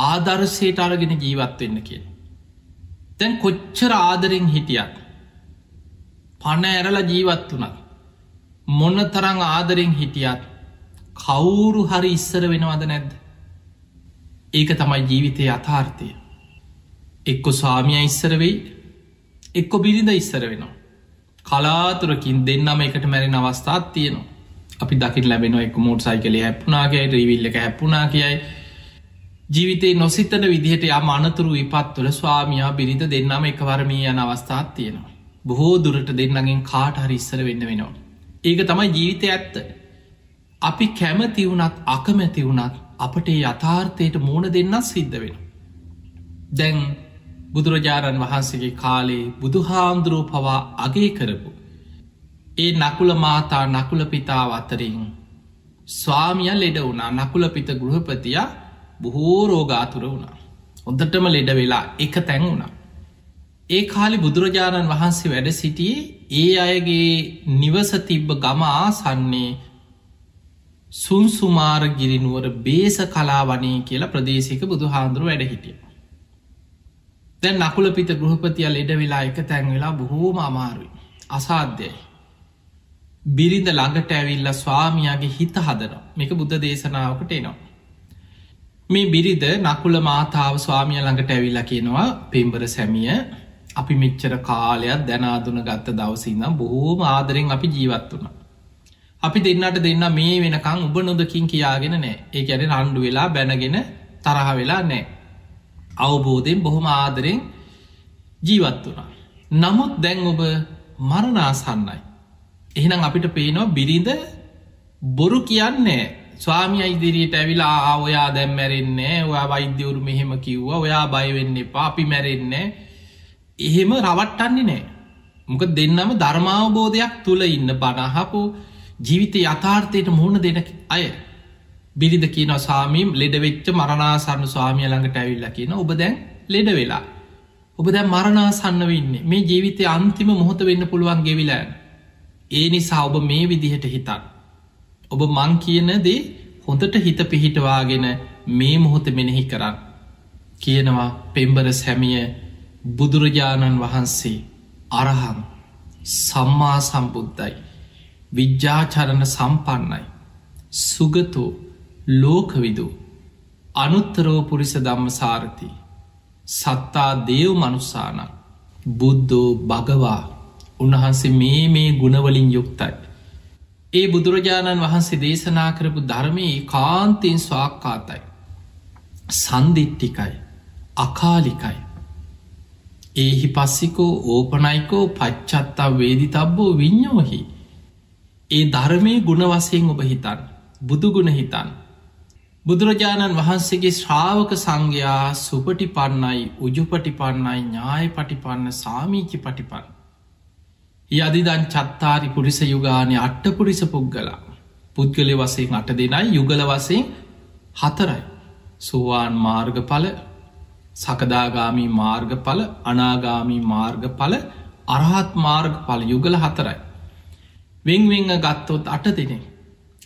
ආදර්ශයට අරගෙන ජීවත් වෙන්න කිය. තැන් කොච්චර ආදරෙන් හිටියත් පණ ඇරල ජීවත් වනත් මොන්න තරං ආදරෙන් හිටියත් කවුරු හරි ඉස්සර වෙනවද නැද්ද. ඒක තමයි ජීවිතය අථාර්ථය. එක්කො සාමිය ඉස්සර වෙයි එක්කො බිරිඳ ඉස්සර වෙනවා. කලාතුරකින් දෙන්නම එකට මැරෙන අවස්ථාත් තියෙනවා. අපි දකිට ලැබෙන එක මෝට් සයිකලේ හැප්පුනාගේ රීවිල්ල එක හැප්පුනා කියයි ජීවිතේ නොසිතන විදිහට යම් අනතුරු විපත්වල ස්වාමයා බිරිඳ දෙන්නම එකවරමී යන අවස්ථාත් තියෙනවා. බොහෝ දුරට දෙන්නගෙන් කාට හරි ඉස්සර වෙන්න වෙනවා. ඒක තමයි ජීවිතය ඇත්ත. අපි කැමති වුණත් අකමැති වුණත් අපට යථාර්ථයට මූුණ දෙන්නත් සිද්ධ වෙන. දැන් බුදුරජාණන් වහන්සේගේ කාලේ බුදුහාන්දුරෝ පවා අගේ කරපු. ඒ නකුල මාතා නකුල පිතාව අතරින් ස්වාමිය ලෙඩ වුණා නකුල පිත ගෘහපතියා බොහෝ රෝගාතුර වුණා. හොඳටම ලෙඩ වෙලා එක තැන් වුණා. ඒ කාලි බුදුරජාණන් වහන්සේ වැඩ සිටියේ ඒ අයගේ නිවස තිබ්බ ගම ආසන්නේ සුන්සුමාර ගිරිනුවර බේස කලා වනේ කියලා ප්‍රදේශක බුදු හාන්දුරු වැඩ හිටිය. දැන් නකුල පිත ගෘහපතිය ලෙඩ වෙලා එක තැන් වෙලා බොහෝම අමාරුයි. අසාධ්‍යයි. බිරිඳ ළඟට ඇවිල්ල ස්වාමියයාගේ හිත හදනවා මේක බුද්ධ දේශනාවකට එනවා. මේ බිරිද නකුල මාතාව ස්වාමිය ළඟට ඇවිල්ල කියෙනවා පෙම්බර සැමිය අපි මෙච්චර කාලයක් දැනාදුන ගත්ත දවසින්නම් බොහෝම ආදරෙන් අපි ජීවත් වුණ. අපි දෙන්නට දෙන්න මේ වෙනකං උබ නොදකින් කියාගෙන නෑ ඒ ඇන රණ්ඩු වෙලා බැනගෙන තරහ වෙලා නෑ. අවබෝධයෙන් බොහොම ආදරෙන් ජීවත් වුණා. නමුත් දැන් ඔබ මරණාසන්නයි. එහෙනම් අපිට පේනවා බිරිඳ බොරු කියන්නේ ස්වාමිය ඉදිරියට ඇවිලා ඔයා දැම් මැරෙන්නේ ඔයා වෛද්‍යවරු මෙහෙම කිව්ව ඔයා බයවෙන්න එපා අපි මැරෙන්නේ එහෙම රවට්ටන්නේ නෑ. මොක දෙන්නම ධර්මාවබෝධයක් තුළ ඉන්න බනහපු ජීවිත යථාර්ථයට මුහුණ දෙන අය. බිරිද කියන සාමීම් ලෙඩවෙච්ච මරණාසන්න ස්වාමිය ළඟට ඇවිල්ල කියන ඔබ දැන් ලෙඩ වෙලා. ඔබ දැ මරණාසන්න වෙන්නේ. මේ ජීවිතය අන්තිම මොහොත වෙන්න පුළුවන් ගෙවිලෑන් ඒ නිසා ඔබ මේ විදිහට හිතන් ඔබ මං කියන දේ හොඳට හිත පිහිටවාගෙන මේ මොහොත මෙනෙහි කරන්න. කියනවා පෙම්බර සැමිය බුදුරජාණන් වහන්සේ අරහම් සම්මා සම්බුද්ධයි විද්‍යාචරණ සම්පන්නයි. සුගතු ලෝකවිදු. අනුත්තරෝ පුරිස දම්ම සාරති සත්තා දේව් මනුස්සානක් බුද්ධෝ භගවා. උන්වහන්සේ මේ මේ ගුණවලින් යුක්තයි. ඒ බුදුරජාණන් වහන්සේ දේශනා කරපු ධර්මයේ කාන්තයෙන් ස්වාක්කාතයි. සන්දිිට්ටිකයි අකාලිකයි. ඒහි පස්සිකෝ ඕපනයිකෝ පච්චත්තා වේදි තබ්බෝ විඤ්ඥෝහි. ඒ ධර්මය ගුණ වසයෙන් ඔබ හිතන් බුදුගුණ හිතන් බුදුරජාණන් වහන්සේගේ ශ්‍රාවක සංඝයා සුපටි පන්නයි උජුපටි පන්නයි ඥාය පටිපන්න සාමීචි පටිපන්න. යදිදන් චත්තාරි පුරිස යුගානය අට්ට පුරිස පුද්ගලා පුද්ගලය වසයෙන් අට දෙනයි යුගල වසයෙන් හතරයි. සෝවාන් මාර්ගඵල සකදාගාමී මාර්ගඵල අනාගාමී මාර්ගඵල අරහත් මාර්ගඵල යුගල හතරයි. වෙංවෙං ගත්තොත් අට දෙනේ.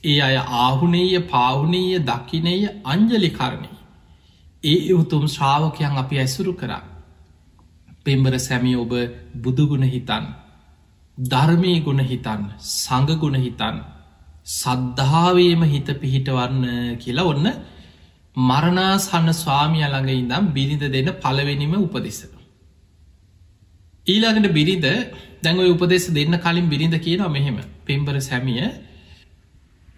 ඒ අය ආහුනේය පාවුනීය දකිනේය අංජලි කරණය. ඒ උතුම් ශ්‍රාවකයන් අපි ඇසුරු කරා. පෙම්බර සැමි ඔබ බුදුගුණ හිතන්. ධර්මය ගුණ හිතන් සඟගුණ හිතන් සද්ධාවේම හිත පිහිටවන්න කියලා ඔන්න මරණා සන්න ස්වාමිය ළඟ ඉදම් බිරිඳ දෙන පලවෙනිම උපදෙසන. ඊළඟට බිරිඳ දැඟ උපදෙස දෙන්න කලින් බිරිඳ කියන මෙහෙම. පෙම්බර සැමිය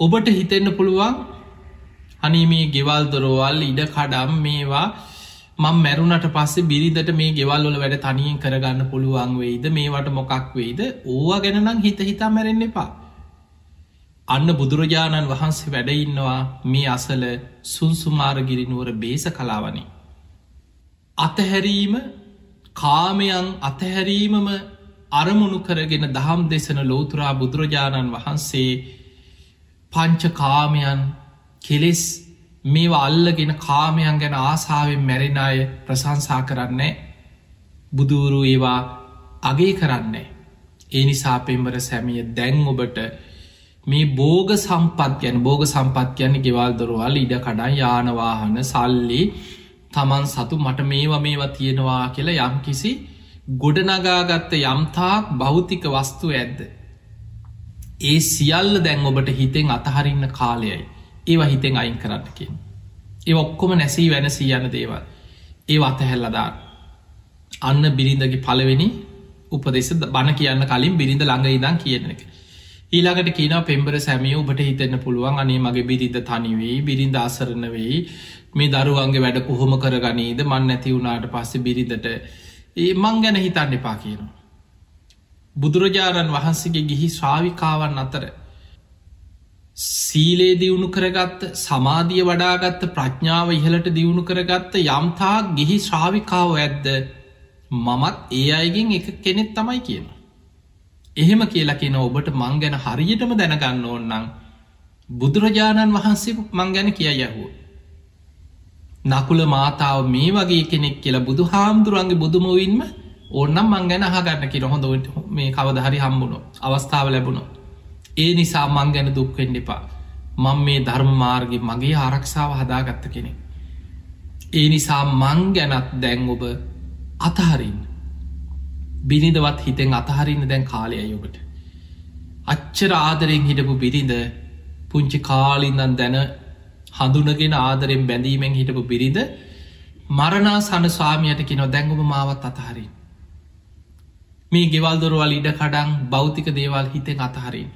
ඔබට හිතෙන්න පුළුවන් අනි මේ ගෙවල් දොරවල් ඉඩ කඩම් මේවා මං මැරුණට පස්සේ බිරිදට මේ ගෙවල්වල වැඩ තනියෙන් කරගන්න පුළුවන් වෙයිද? මේවට මොකක් වෙයිද? ඕවා ගැනනම් හිත හිතා මැරෙන්න එපා. අන්න බුදුරජාණන් වහන්සේ වැඩඉන්නවා මේ අසල සුන්සුමාරගිරිනුවර බේස කලාවනි. අතහැරීම කාමයන් අතහැරීමම අරමුණු කරගෙන දහම් දෙසන ලෝතුරා බුදුරජාණන් වහන්සේ පංච කාමයන් කෙලෙස් මේවා අල්ලගෙන කාමයන් ගැන ආසාාවෙන් මැරෙන අය ප්‍රසංසා කරන්නේ බුදුරු ඒවා අගේ කරන්නේ. ඒ නිසා පෙම්බර සැමිය දැන් ඔබට මේ බෝග සම්පත් ගැන බෝග සම්පත් ගැන ගෙවල් දොරවල් ඉඩ කඩා යානවාහන සල්ලි තමන් සතු මට මේවා මේවා තියෙනවා කියලා යම් කිසි ගොඩනගාගත්ත යම්තාක් භෞතික වස්තු ඇද්ද ඒ සියල්ල දැන් ඔබට හිතෙන් අතහරින්න කාලයයි ඒවා හිතෙන් අයින් කරන්නකින්. ඒ ඔක්කොම නැසී වෙනසී යන දේවල් ඒ අතහැල්ලදා අන්න බිරිඳගේ පලවෙනි උපදෙස බණ කියන්න කලින් බිරිඳ ළඟ ඉදන් කියන එක. ඊළඟට කියන පෙම්බර සැමිය ඔබට හිතෙන්න්න පුළුවන් අනේ මගේ බිරිඳ තනිවෙයි බිරිඳ අසරණ වෙයි මේ දරුවන්ගේ වැඩ කොහොම කරගනීද මන් නැති වුණාට පස්සේ බිරිඳට ඒ මං ගැන හිතන්න එපා කියනවා. බුදුරජාණන් වහන්සේගේ ගිහි ශ්‍රාවිකාවන් අතර සීලේ දියුණු කරගත්ත සමාධිය වඩාගත්ත ප්‍රඥාව ඉහලට දියුණු කරගත්ත යම්තා ගිහි ශ්‍රාවිකාව ඇද්ද මමත් ඒ අයගෙන් එක කෙනෙත් තමයි කියන. එහෙම කියලා කියන ඔබට මං ගැන හරියටම දැනගන්න ඕන්නම් බුදුරජාණන් වහන්සේ මං ගැන කිය යහෝ. නකුල මාතාව මේ වගේ කෙනෙක් කියලා බුදු හාමුදුරුවන්ගේ බුදුමුවින්ම ඕන්නම් මං ගැන හගන්න කිර හොඳ මේ කවදහරි හම්බුණු අවස්ථාව ලැබුණු. ඒ නිසා මං ගැන දුක්වෙන්න එපා. මං මේ ධර්ම මාර්ග මගේ ආරක්ෂාව හදාගත්ත කෙනෙ. ඒ නිසා මං ගැනත් දැන් ඔබ අතහරින් බිනිදවත් හිතෙන් අතහරින්න දැන් කාලය යොබට. අච්චර ආදරෙන් හිටපු බිරිඳ පුංචි කාලින්දන් දැන හඳුනගෙන ආදරෙන් බැඳීමෙන් හිටපු බිරිඳ මරණා සන ස්වාමියයට කිනො දැංගුම මාවත් අතහරින්. මේ ගෙවල් දොරවල් ඉඩ කඩං භෞතික දේවල් හිතෙන් අතහරින්.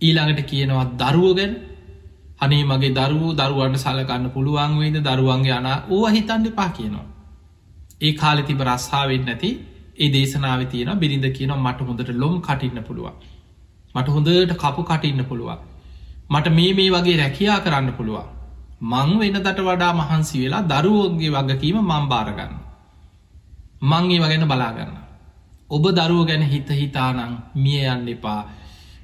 ඊළඟට කියනවා දරුවගැන් අනේ මගේ දරුවූ දරුවන්ට සලකන්න පුළුවන් වේද දරුවන්ගේ අනා ඕ හිතන්න පා කියනවා. ඒ කාලෙ තිබ රස්සාාවෙන් නැති ඒ දේශනාව තියෙන බිරිඳ කියන මට හොඳට ලොම් කටින්න පුළුවන්. මට හොඳට කපු කටින්න පුළුවන්. මට මේ මේ වගේ රැකයා කරන්න පුළුවන්. මං වෙන දට වඩා මහන්සි වෙලා දරුවෝගේ වගකීම මං භාරගන්න. මං ඒ වගෙන බලාගන්න. ඔබ දරුව ගැන හිත හිතානං මිය යන්න එපා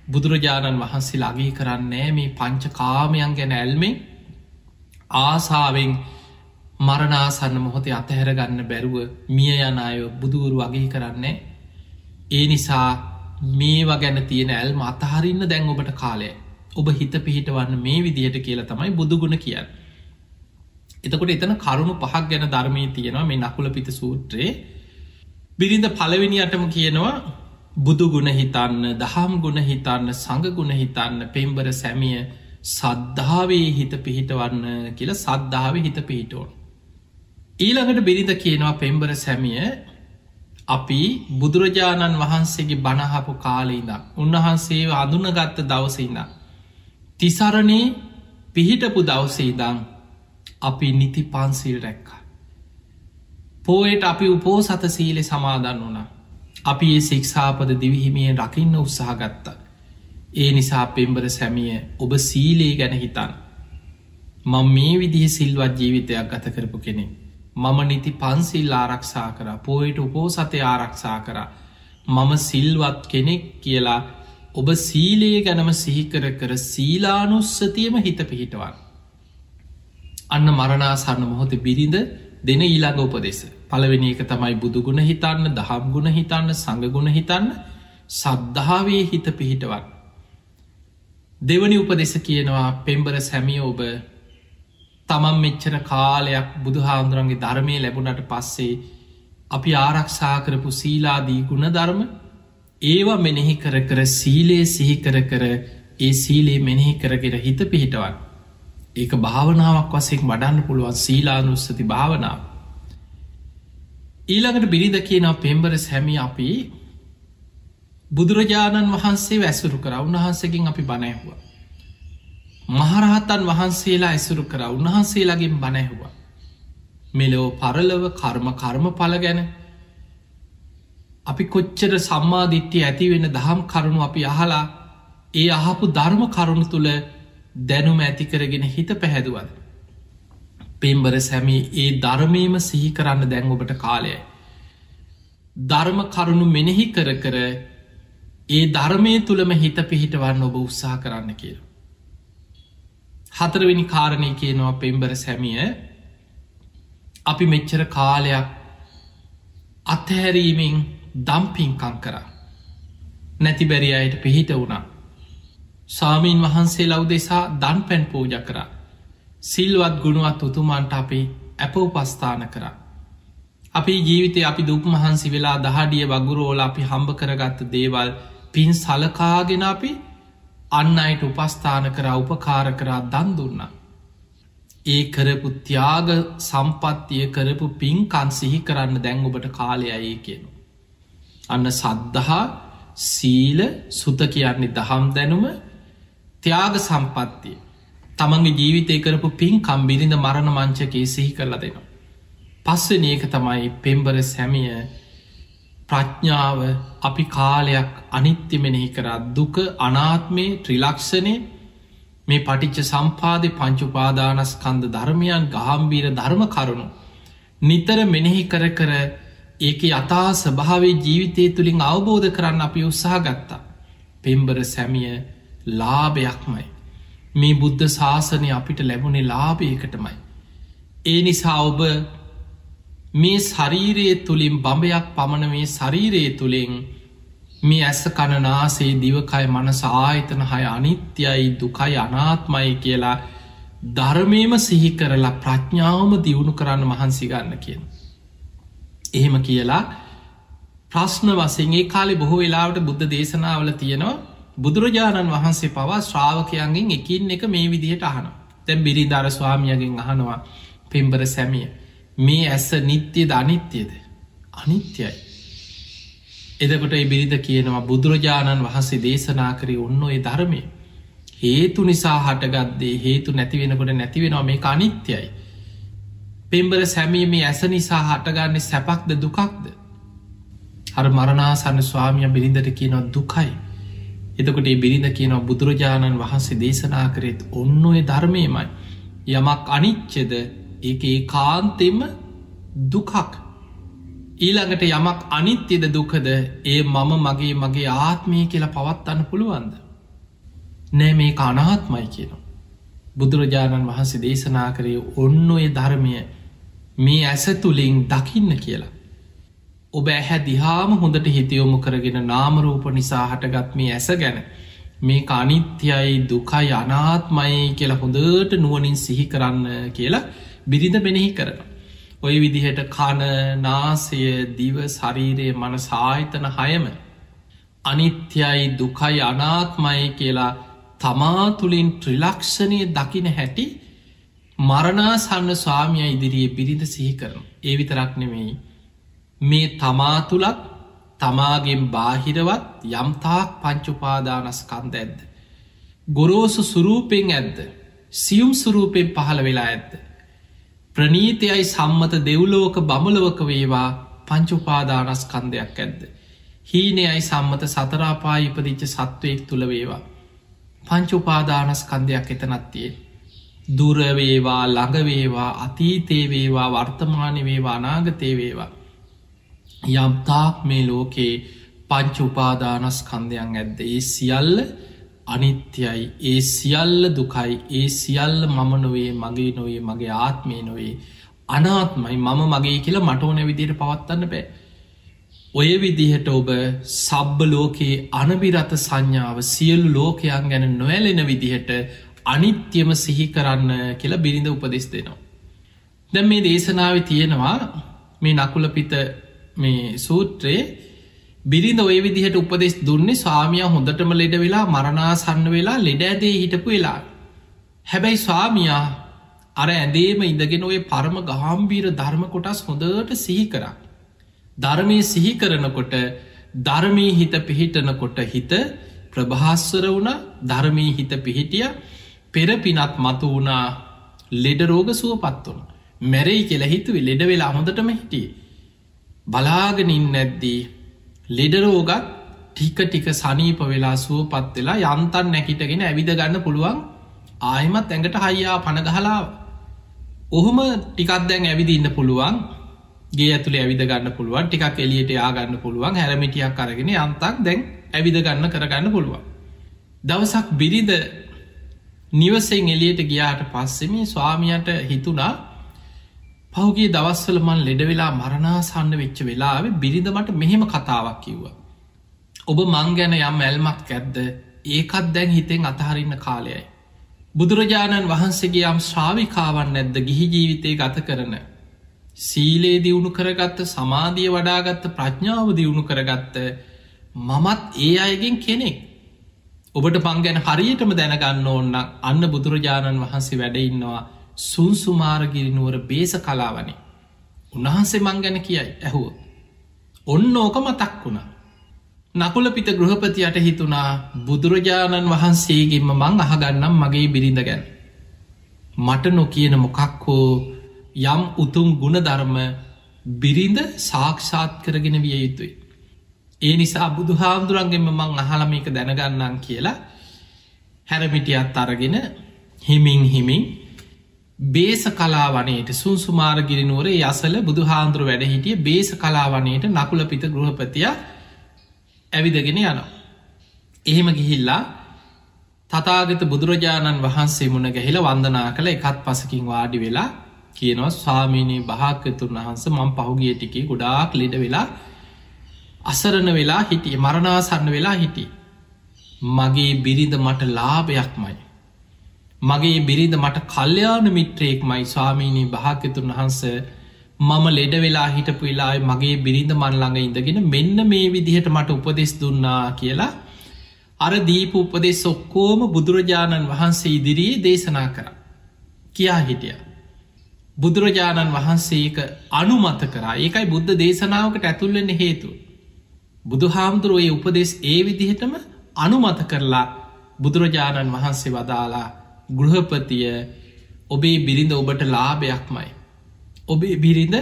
බුදුරජාණන් වහන්සේ ලගේ කරන්නේ මේ පංච කාමයන් ගැන ඇල්මෙන් ආසාාවෙන් මරනාසන්න මොහොතේ අතහැරගන්න බැරුව මිය යන අය බුදුවරු වගේ කරන්නේ. ඒ නිසා මේවා ගැන තියෙන ඇල්ම අතහරින්න දැන් ඔබට කාලය. ඔබ හිත පිහිටවන්න මේ විදිහට කියලා තමයි බුදුගුණ කියන්න. එතකොට එතන කරුණු පහක් ගැන ධර්මය තියෙනවා මේ නකුල පිත සූත්‍රයේ. බිරිඳ පලවෙනියටම කියනවා බුදු ගුණ හිතන්න දහම් ගුණ හිතන්න සඟ ගුණ හිතන්න පෙම්බර සැමිය සද්ධාවේ හිත පිහිටවන්න කියල සද්ධාව හිත පිහිටෝන්. ඊළඟට බිරිඳ කියනවා පෙම්බර සැමිය අපි බුදුරජාණන් වහන්සේගේ බණහපු කාලීඉද උන්වහන්සේ අඳුනගත්ත දවසඉද. තිසරණේ පිහිටපු දවසේදං අපි නිති පන්සිල් රැක්කා. පෝයට අපි උපෝසත සීලෙ සමාදන්න වනා. අපි ඒ සික්ෂාපද දිවිහිමියෙන් රකින්න උත්සාහ ගත්තා. ඒ නිසා පෙම්බර සැමිය ඔබ සීලේ ගැන හිතන්. මං මේ විදිහ සිල්වත් ජීවිතයක් ගත කරපු කෙනෙ. මම නිති පන්සිල් ආරක්ෂා කර පෝයට උපෝසතය ආරක්ෂා කර මම සිල්වත් කෙනෙක් කියලා ඔබ සීලයේ ගැනම සිහිකර කර සීලානුස්සතියම හිත පිහිටවන්. අන්න මරණාසන්න මොහොත බිරිඳ දෙන ඊළඟ උපදෙස පළවෙනි එක තමයි බුදුගුණ හිතන්න දහම් ගුණ හිතන්න සඟගුණ හිතන්න සද්ධාවේ හිත පිහිටවත්. දෙවනි උපදෙස කියනවා පෙම්බර සැමිය ඔබ තමන් මෙච්චර කාලයක් බුදුහාන්දුරන්ගේ ධර්මය ලැබුණට පස්සේ අපි ආරක්ෂා කරපු සීලාදී ගුණ ධර්ම ඒවා මෙනෙහි කර කර සීලේ සිහිකර කර ඒ සීලේ මෙනෙහි කරගෙන හිත පිහිටවන්. ඒක භාවනාවක් වසෙක් වඩන්න පුළුවන් සීලානුස්සති භාවනාව. ඊළඟට බිරිඳ කියනව පෙම්බරස් හැමි අපි බුදුරජාණන් වහන්සේ වැසුරු කර උන්වහන්සකින් අපි බණැහුව. මහරහතන් වහන්සේලා ඇසුරු කර උන්වහන්සේලාගෙන් බණැහුව. මෙලෝ පරලව කර්ම කර්ම පල ගැන අපි කොච්චර සම්මාධිට්්‍යය ඇතිවෙන දහම් කරුණු අපි අහලා ඒ අහපු ධර්ම කරුණු තුළ දැනුම ඇති කරගෙන හිත පැහැදුවද. පෙම්බර සැමි ඒ ධර්මීම සිහි කරන්න දැන් ඔබට කාලයයි. ධර්ම කරුණු මෙනෙහි කර කර ඒ ධර්මය තුළම හිත පිහිටවන්න ඔබ උත්සාහ කරන්න කියල. හතරවෙනි කාරණය කියනවා පෙම්බර සැමිය අපි මෙච්චර කාලයක් අත්හැරීමෙන් දම්පින්කං කරා. නැති බැරි අයට පිහිට වුණා. සාමීන් වහන්සේ ලව් දෙසා දන් පැන් පූජ කරා. සිල්වත් ගුණුවත් උතුමන්ට අපි ඇප උපස්ථාන කරා. අපි ජීවිතය අපි දුක් මහන්සි වෙලා දහඩිය වගුරෝල අපි හම්බ කරගත්ත දේවල් පින් සලකාගෙන අපි අන්න අයට උපස්ථාන කර උපකාර කරා දන් දුන්න. ඒ කරපු ත්‍යාග සම්පත්තිය කරපු පින්කන් සිහි කරන්න දැන් ඔබට කාලයයි කියෙනු. අන්න සද්ධහා සීල සුත කියන්නේ දහම් දැනුම ත්‍යාග සම්පත්තිය තමන්ගේ ජීවිතය කරපු පින් කම්බිරිඳ මරණ මංචකේ සිහි කරලා දෙනවා. පස්සන ඒක තමයි පෙම්බර සැමිය ප්‍රඥ්ඥාව අපි කාලයක් අනිත්‍ය මෙනෙහි කරා. දුක අනාත්මේ ත්‍රිලක්ෂණය මේ පටිච්ච සම්පාදය පංචුපාදානස්කන්ද ධර්මයන් ගහම්බීර ධර්ම කරුණු. නිතර මෙනෙහි කර කර ඒක යතා ස්භාවේ ජීවිතය තුළින් අවබෝධ කරන්න අපි උත්සාහ ගත්තා. පෙම්බර සැමිය ලාභයක්මයි. මේ බුද්ධ ශාසනය අපිට ලැබුණේ ලාභයකටමයි. ඒ නිසා ඔබ මේ ශරීරයේ තුළින් බඹයක් පමණ මේ ශරීරයේ තුළින් මේ ඇස කණනාසේ දිවකයි මනස ආයතන හය අනිත්‍යයි දුකයි අනාත්මයි කියලා ධර්මයම සිහි කරලා ප්‍රඥාවම දියුණු කරන්න මහන්සි ගන්න කියෙන්. එහෙම කියලා ප්‍රශ්න වසගේ කාලෙ බොහෝ වෙලාවට බුද්ධ දේශනාවල තියෙනවා බුදුරජාණන් වහන්සේ පවා ශ්‍රාවකයන්ගෙන් එකින් එක මේ විදිහට අහන තැන් බිරි දර ස්වාමියගෙන් අහනවා පෙම්බර සැමිය මේ ඇස නිත්‍යයද අනිත්‍යයද අනිත්‍යයි එදකොට බිරිද කියනවා බුදුරජාණන් වහන්සේ දේශනා කරේ ඔන්න ඔය ධර්මය. හේතු නිසා හටගත්දේ හේතු නැතිවෙනකොට නැතිවෙනවා මේ අනිත්‍යයි පෙම්බර සැමී මේ ඇස නිසා හටගන්නේ සැපක්ද දුකක්ද? හර මරණාසන්න ස්වාමිය බිරිඳට කියනවා දුකයි. එතකොට ඒ බිරිඳ කියනවා බුදුරජාණන් වහන්සේ දේශනා කරෙත් ඔන්න ඔය ධර්මයමයි. යමක් අනිච්චද ඒක ඒ කාන්තෙම දුකක්. ඊළඟට යමක් අනිත්‍යද දුකද ඒ මම මගේ මගේ ආත්මය කියලා පවත්වන්න පුළුවන්ද? නෑ මේ අනාත්මයි කියනවා. බුදුරජාණන් වහන්සේ දේශනා කරේ ඔන්න ඔය ධර්මය මේ ඇස තුළින් දකින්න කියලා. ඔබ ඇහැ දිහාම හොඳට හිතයොමු කරගෙන නාමරූප නිසා හටගත් මේ ඇස ගැන මේ අනිත්‍යයි දුකයි අනාත්මයි කියලා හොඳට නුවනින් සිහි කරන්න කියලා බිරිඳ මෙනෙහි කරන. ඔය විදිහට කන නාසය දිව ශරීරයේ මන සාහිතන හයම අනිත්‍යයි දුකයි අනාත්මයි කියලා තමා තුළින් ත්‍රිලක්ෂණය දකින හැටි මරණාසන්න ස්වාමිය ඉදිරියේ බිරිඳ සිහි කරන. ඒ විතරක් නෙමෙයි. මේ තමා තුළත් තමාගෙන් බාහිරවත් යම්තාක් පංචුපාදානස්කන්ද ඇද්ද. ගොරෝසු සුරූපෙන් ඇද්ද. සියුම් සුරූපෙන් පහළ වෙලා ඇත්ද. ප්‍රනීතයයි සම්මත දෙව්ලෝක බමලවක වේවා පංචුපාදානස්කන්දයක් ඇද්ද. හීනයයි සම්මත සතරාපා ඉපදිච්ච සත්වයෙක් තුළ වේවා. පංචුපාදානස්කන්දයක් එතනත්තියේ. දුරවේවා ළඟවේවා අතීතේ වේවා වර්තමානය වේවා අනාගතය වේවා. යම්තාක් මේ ලෝකේ පංච උපාදානස්කන්දයන් ඇද්ද ඒ සියල්ල අනිත්‍යයි. ඒ සියල්ල දුකයි. ඒ සියල්ල මම නොවේ මගේ නොවේ මගේ ආත්මය නොවේ. අනාත්මයි මම මගේ කියලා මටෝන විදියට පවත්වන්න බෑ. ඔය විදිහට ඔබ සබ්බ ලෝකයේ අනබිරත සංඥාව සියලු ලෝකයන් ගැන නොවැලෙන විදිහට අනිත්‍යම සිහි කරන්න කියලා බිරිඳ උපදෙස් දෙනවා. දැම් මේ දේශනාව තියෙනවා මේ නකුල පිත මේ සූත්‍රයේ බිරිඳ ඔය විදිහට උපදෙස් දුන්නේ ස්වාමිය හොඳටම ලෙඩ වෙලා මරණාසන්න වෙලා ලෙඩ ඇදේ හිටපු වෙලා. හැබැයි ස්වාමියා අර ඇදේම ඉඳගෙන ඔය පරම ගහම්බීර ධර්ම කොටස් හොඳට සිහි කරා. ධර්මය සිහි කරනකොට ධර්මී හිත පිහිටනකොට හිත ප්‍රභාස්වර වුණ ධර්මී හිත පිහිටිය පෙරපිනත් මතු වුණා ලෙඩ රෝග සුවපත් වුණ මැරයි කියලා හිතුවේ ලෙඩ වෙලා හොඳටම හිටිය බලාගෙනින් නැද්දී ලෙඩරෝගත් ටික ටික සනීප වෙලා සුවපත් වෙලා යන්තන් නැකිටගෙන ඇවිද ගන්න පුළුවන්. ආයමත් ඇඟට හයියා පණගහලාව ඔහොම ටිකත් දැන් ඇවිදි ඉන්න පුළුවන්. ගේ ඇතුළේ ඇවිද ගන්න පුළුවන්. ටිකක් එලියට යාගන්න පුළුවන්. හැරමිටියක් අරගෙන යන්තක් දැන් ඇවිද ගන්න කරගන්න පුළුවන්. දවසක් බිරිද නිවසෙන් එලියට ගියාට පස්සෙම ස්වාමියයට හිතුනා පහුගේ දවස්වල මන් ලෙඩ වෙලා මරණාසන්න වෙච්ච වෙලාව බිරිඳමට මෙහෙම කතාවක් කිව්ව. ඔබ මං ගැන යම් ඇල්මක් ඇද්ද ඒකත් දැන් හිතෙන් අතහරින්න කාලයයි. බුදුරජාණන් වහන්සේගේ යම් ශ්‍රාවිකාවන් නැද්ද ගිහි ජීවිතය ගත කරන. සීලේ දියුණු කරගත්ත සමාධිය වඩාගත්ත ප්‍රඥාව දියුණු කරගත්ත මමත් ඒ අයගෙන් කෙනෙක්. ඔබට පං ගැන හරියටම දැනගන්න ඕන්න අන්න බුදුරජාණන් වහන්සේ වැඩඉන්නවා සුන්සුමාරගිරිනුවර බේස කලාවනේ. උන්වහන්සේ මං ගැන කියයි ඇහුව. ඔන්න ඕක මතක් වුණා. නකුල පිත ගෘහපතියට හිතුනා බුදුරජාණන් වහන්සේගෙන්ම මං අහගන්නම් මගේ බිරිඳ ගැන. මට නොකියන මොකක් හෝ යම් උතුම් ගුණධර්ම බිරිඳ සාක්ෂාත් කරගෙන විය යුතුයි. ඒ නිසා බුදු හාමුදුරන්ගෙන්ම මං අහලමක දැනගන්නම් කියලා හැරමිටියත් අරගෙන හිමින් හිමින් බේස කලාවනයට සුන්සුමාරගිරිනුවරේ යසල බුදු හාන්දුර වැඩ හිටිය බේස කලාවනයට නකුල පිත ගෘහපතිය ඇවිදගෙන යනවා. එහෙම ගිහිල්ලා තතාගත බුදුරජාණන් වහන්සේ මුණ ගැහිල වන්දනා කළ එකත් පසකින් වාඩි වෙලා කියනවා ස්වාමීනී භාකතුන් වහන්ස මං පහුගිය ටිකේ ගොඩාක් ලෙඩ වෙලා අසරණ වෙලා හිටිය මරණාසන්න වෙලා හිටි. මගේ බිරිඳ මට ලාභයක්මයි. මගේ බිරිඳ මට කල්්‍යයාන මිත්‍රයෙක් මයි ස්වාමීණී භාකතුන් වහන්ස මම ලෙඩ වෙලා හිටපු වෙලා මගේ බිරිඳ මන්ළඟ ඉඳගෙන මෙන්න මේ විදිහට මට උපදෙස් දුන්නා කියලා අර දීප උපදෙස් ඔක්කෝම බුදුරජාණන් වහන්සේ ඉදිරියේ දේශනා කර කියා හිටිය. බුදුරජාණන් වහන්සේක අනුමත කරා ඒකයි බුද්ධ දේශනාවකට ඇතුල්ලෙන්න හේතු. බුදු හාමුදුරුවයේ උපදෙස් ඒ විදිහටම අනුමත කරලා බුදුරජාණන් වහන්සේ වදාලා ගෘහපතිය ඔබේ බිරිඳ ඔබට ලාභයක්මයි. ඔබේ බිරිඳ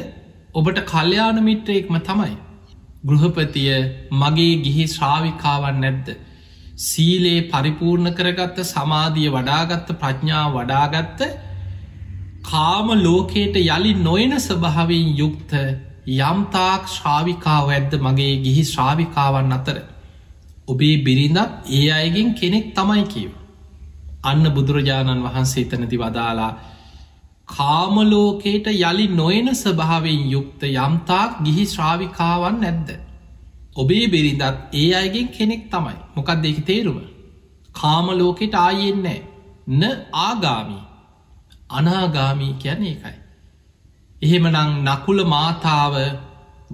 ඔබට කල්්‍යයාන මිත්‍රයෙක්ම තමයි. ගෘහපතිය මගේ ගිහි ශ්‍රාවිකාවන් නැද්ද. සීලේ පරිපූර්ණ කරගත්ත සමාධිය වඩාගත්ත ප්‍රඥා වඩාගත්ත කාම ලෝකයට යළි නොයන ස්වභාවෙන් යුක්ත යම්තාක් ශ්‍රාවිකාව ඇද්ද මගේ ගිහි ශ්‍රාවිකාවන් අතර. ඔබේ බිරිඳත් ඒ අයගෙන් කෙනෙක් තමයි කියව. අන්න බුදුරජාණන් වහන්සේ එතනති වදාලා කාමලෝකයට යළි නොයන ස්වභාවෙන් යුක්ත යම්තාක් ගිහි ශ්‍රාවිකාවන් නැද්ද. ඔබේ බිරිඳත් ඒ අයගෙන් කෙනෙක් තමයි මොකක් දෙකි තේරුම. කාමලෝකෙට ආයෙන්නේ න ආගාමී අනාගාමී කියන ඒකයි. එහෙමනං නකුල මාතාව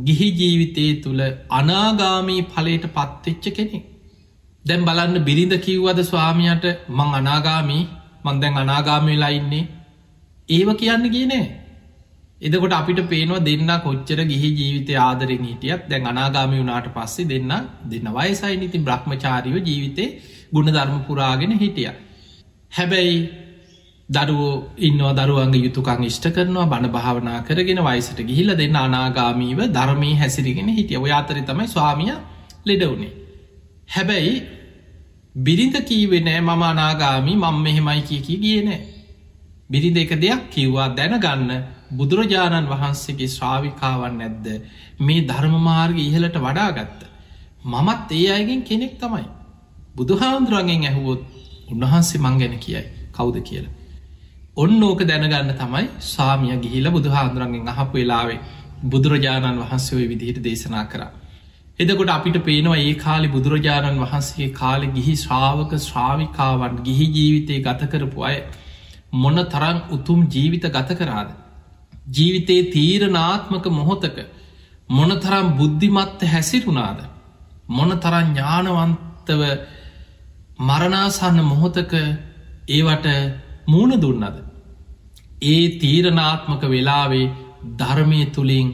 ගිහි ජීවිතය තුළ අනාගාමී පලට පත්වෙච්ච කෙනෙක්. දැම් බලන්න බිරිඳ කිව්වද ස්වාමියයට මං අනාගාමී මන්දැන් අනාගාමීලා ඉන්නේ ඒව කියන්න කියනෑ එදකොට අපිට පේනවා දෙන්න කොච්චර ගිහි ජීවිතය ආදරෙන් හිටියත් දැන් අනාගාමි වුණට පස්සේ දෙන්න දෙන්න වයසයි නිති බ්‍රහ්මචාරීව ජීවිතේ ගුණ ධර්ම පුරාගෙන හිටිය. හැබැයි දරුවෝ ඉන්නවා දරුවන්ගේ යුතුකං ඉෂ්ට කරනවා බණ භාවනා කරගෙන වයිසට ගිහිල දෙන්න අනාගාමීව ධර්මී හැසිරිගෙන හිටිය ඔය අතර තමයි ස්වාමිය ලෙඩවුණේ. හැබැයි බිරිඳ කීවෙනෑ මම අනාගාමි මං මෙහෙමයි කිය කිය කියනෑ. බිරිඳ එක දෙයක් කිව්වා දැනගන්න බුදුරජාණන් වහන්සේගේ ශ්‍රාවිකාවන් නැද්ද මේ ධර්මමාර්ග ඉහලට වඩාගත්ත. මමත් ඒ අයගෙන් කෙනෙක් තමයි. බුදුහාන්දුරගෙන් ඇහුවොත් උන්වහන්සේ මං ගැන කියයි කවුද කියලා. ඔන්න ඕක දැනගන්න තමයි සාමිය ගිහිල බුදුහාන්දුරන්ගෙන් අහපු වෙලාවේ බුදුරජාණන් වහන්සේ ඔය විදිහට දේශනා කරා. එදකොට අපිට පේනවා ඒ කාලි බුදුරජාණන් වහන්සේ කාලෙ ගිහි ශ්‍රාවක ශ්‍රාවිකාවන් ගිහි ජීවිතය ගත කරපු අය මොන තරන් උතුම් ජීවිත ගත කරාද. ජීවිතයේ තීරනාත්මක මොහොතක මොනතරම් බුද්ධිමත්ත හැසිරුණාද. මොන තරන් ඥානවන්තව මරණාසන්න මොහොතක ඒවට මූුණ දුන්නද. ඒ තීරනාත්මක වෙලාවේ ධර්මය තුළින්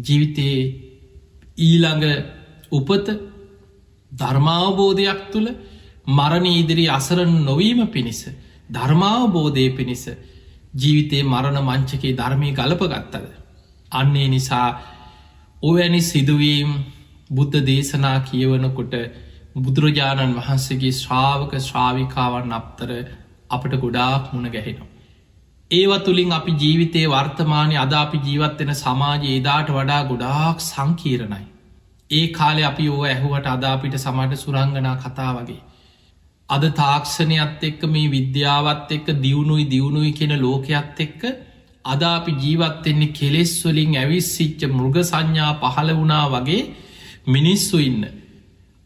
ජීවිතයේ ඊළඟ උපත ධර්මාවබෝධයක් තුළ මරණ ඉදිරි අසරණ නොවීම පිණිස ධර්මාවබෝධය පිණිස ජීවිතයේ මරණ මංචකේ ධර්මය ගලපගත්තද. අන්නේ නිසා ඔවැනි සිදුවීම් බුද්ධ දේශනා කියවනකොට බුදුරජාණන් වහන්සේගේ ශ්‍රාවක ශ්‍රාවිකාවන් අත්තර අපට ගොඩාක් මුණ ගැහෙනවා. ඒව තුළින් අපි ජීවිතයේ වර්තමානය අද අපි ජීවත්වෙන සමාජය ඒදාට වඩා ගොඩාක් සංකීරණයි. ඒ කාලෙ අපි ඕ ඇහුවට අදාපිට සමට සුරංගනා කතා වගේ. අද තාක්ෂණයත් එක්ක මේ විද්‍යාවත් එක්ක දියුණුයි දියුණුයි කියෙන ලෝකයක්ත් එක්ක අද අපි ජීවත්වෙන්නේ කෙලෙස්වලින් ඇවිස්සිච්ච මෘග සංඥා පහළ වුණා වගේ මිනිස්සු ඉන්න.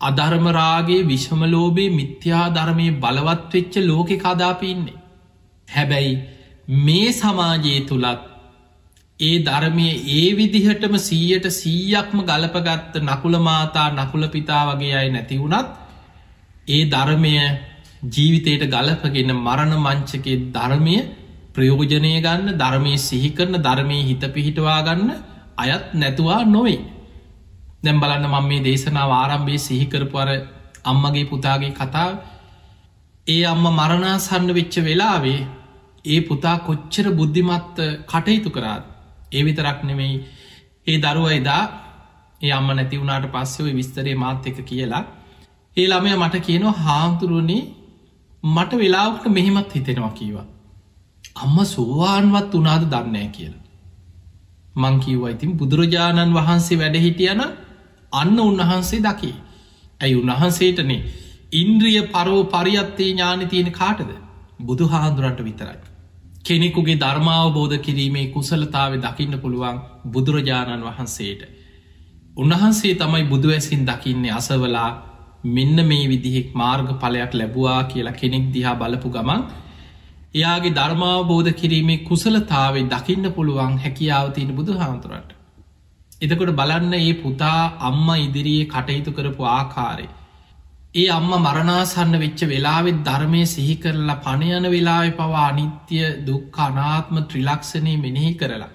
අධර්මරාගේ විෂමලෝබේ මිත්‍යා ධර්මය බලවත්වෙච්ච ලෝකෙ කදාපින්නේ. හැබැයි මේ සමාජයේ තුළත් ඒ ධර්මය ඒ විදිහටම සීයට සීයක්ම ගලපගත්ත නකුල මාතා නකුල පිතා වගේ අයි නැති වුණත් ඒ ධර්මය ජීවිතයට ගලපගෙන මරණ මංචකේ ධර්මය ප්‍රයෝජනය ගන්න ධර්මය සිහිකරන ධර්මය හිත පිහිටවා ගන්න අයත් නැතුවා නොවේ. දැම් බලන්න මම මේ දේශනාව ආරම්භේ සිහිකරපුර අම්මගේ පුතාගේ කතා ඒ අම්ම මරණාසන්න වෙච්ච වෙලාවේ ඒ පුතා කොච්චර බුද්ධිමත්ත කටයුතු කරාත් ඒ විතරක් නෙමෙයි. ඒ දරුව එදා ඒ අම්ම නැති වුණට පස්සෙව විස්තරේ මාත් එක කියලා. ඒ ළමය මට කියනවා හාමුදුරුවනේ මට වෙලාවට මෙහෙමත් හිතෙනවා කීවා. අම්ම සෝවාන්වත් වනාද දන්නෑ කියලා. මංකිව්වා ඉතින් බුදුරජාණන් වහන්සේ වැඩ හිටියන අන්න උන්වහන්සේ දකි. ඇයි උන්වහන්සේටනේ ඉන්ද්‍රිය පරෝ පරියත්තේ ඥාන තියෙන කාටද? බුදු හාන්දුරන්ට විතරයි. කෙනෙකුගේ ධර්මාවබෝධ කිරීමේ කුසලතාව දකින්න පුළුවන් බුදුරජාණන් වහන්සේට. උන්වහන්සේ තමයි බුදු ඇසින් දකින්නේ අසවලා මෙන්න මේ විදිහෙක් මාර්ග පලයක් ලැබවා කියලා කෙනෙක් දිහා බලපු ගමන් එයාගේ ධර්මාවබෝධ කිරීමේ කුසලතාවේ දකින්න පුළුවන් හැකියාවතියන බුදු හාන්තුරට. එතකොට බලන්න ඒ පුතා අම්ම ඉදිරියේ කටයුතු කරපු ආකාරය. ඒ අම්ම මරණාසන්න වෙච්ච වෙලාවෙත් ධර්මය සිහි කරලා පණයන වෙලාවෙ පවා අනිත්‍ය දුක් අනාත්ම ත්‍රිලක්ෂණය මෙනෙහි කරලා.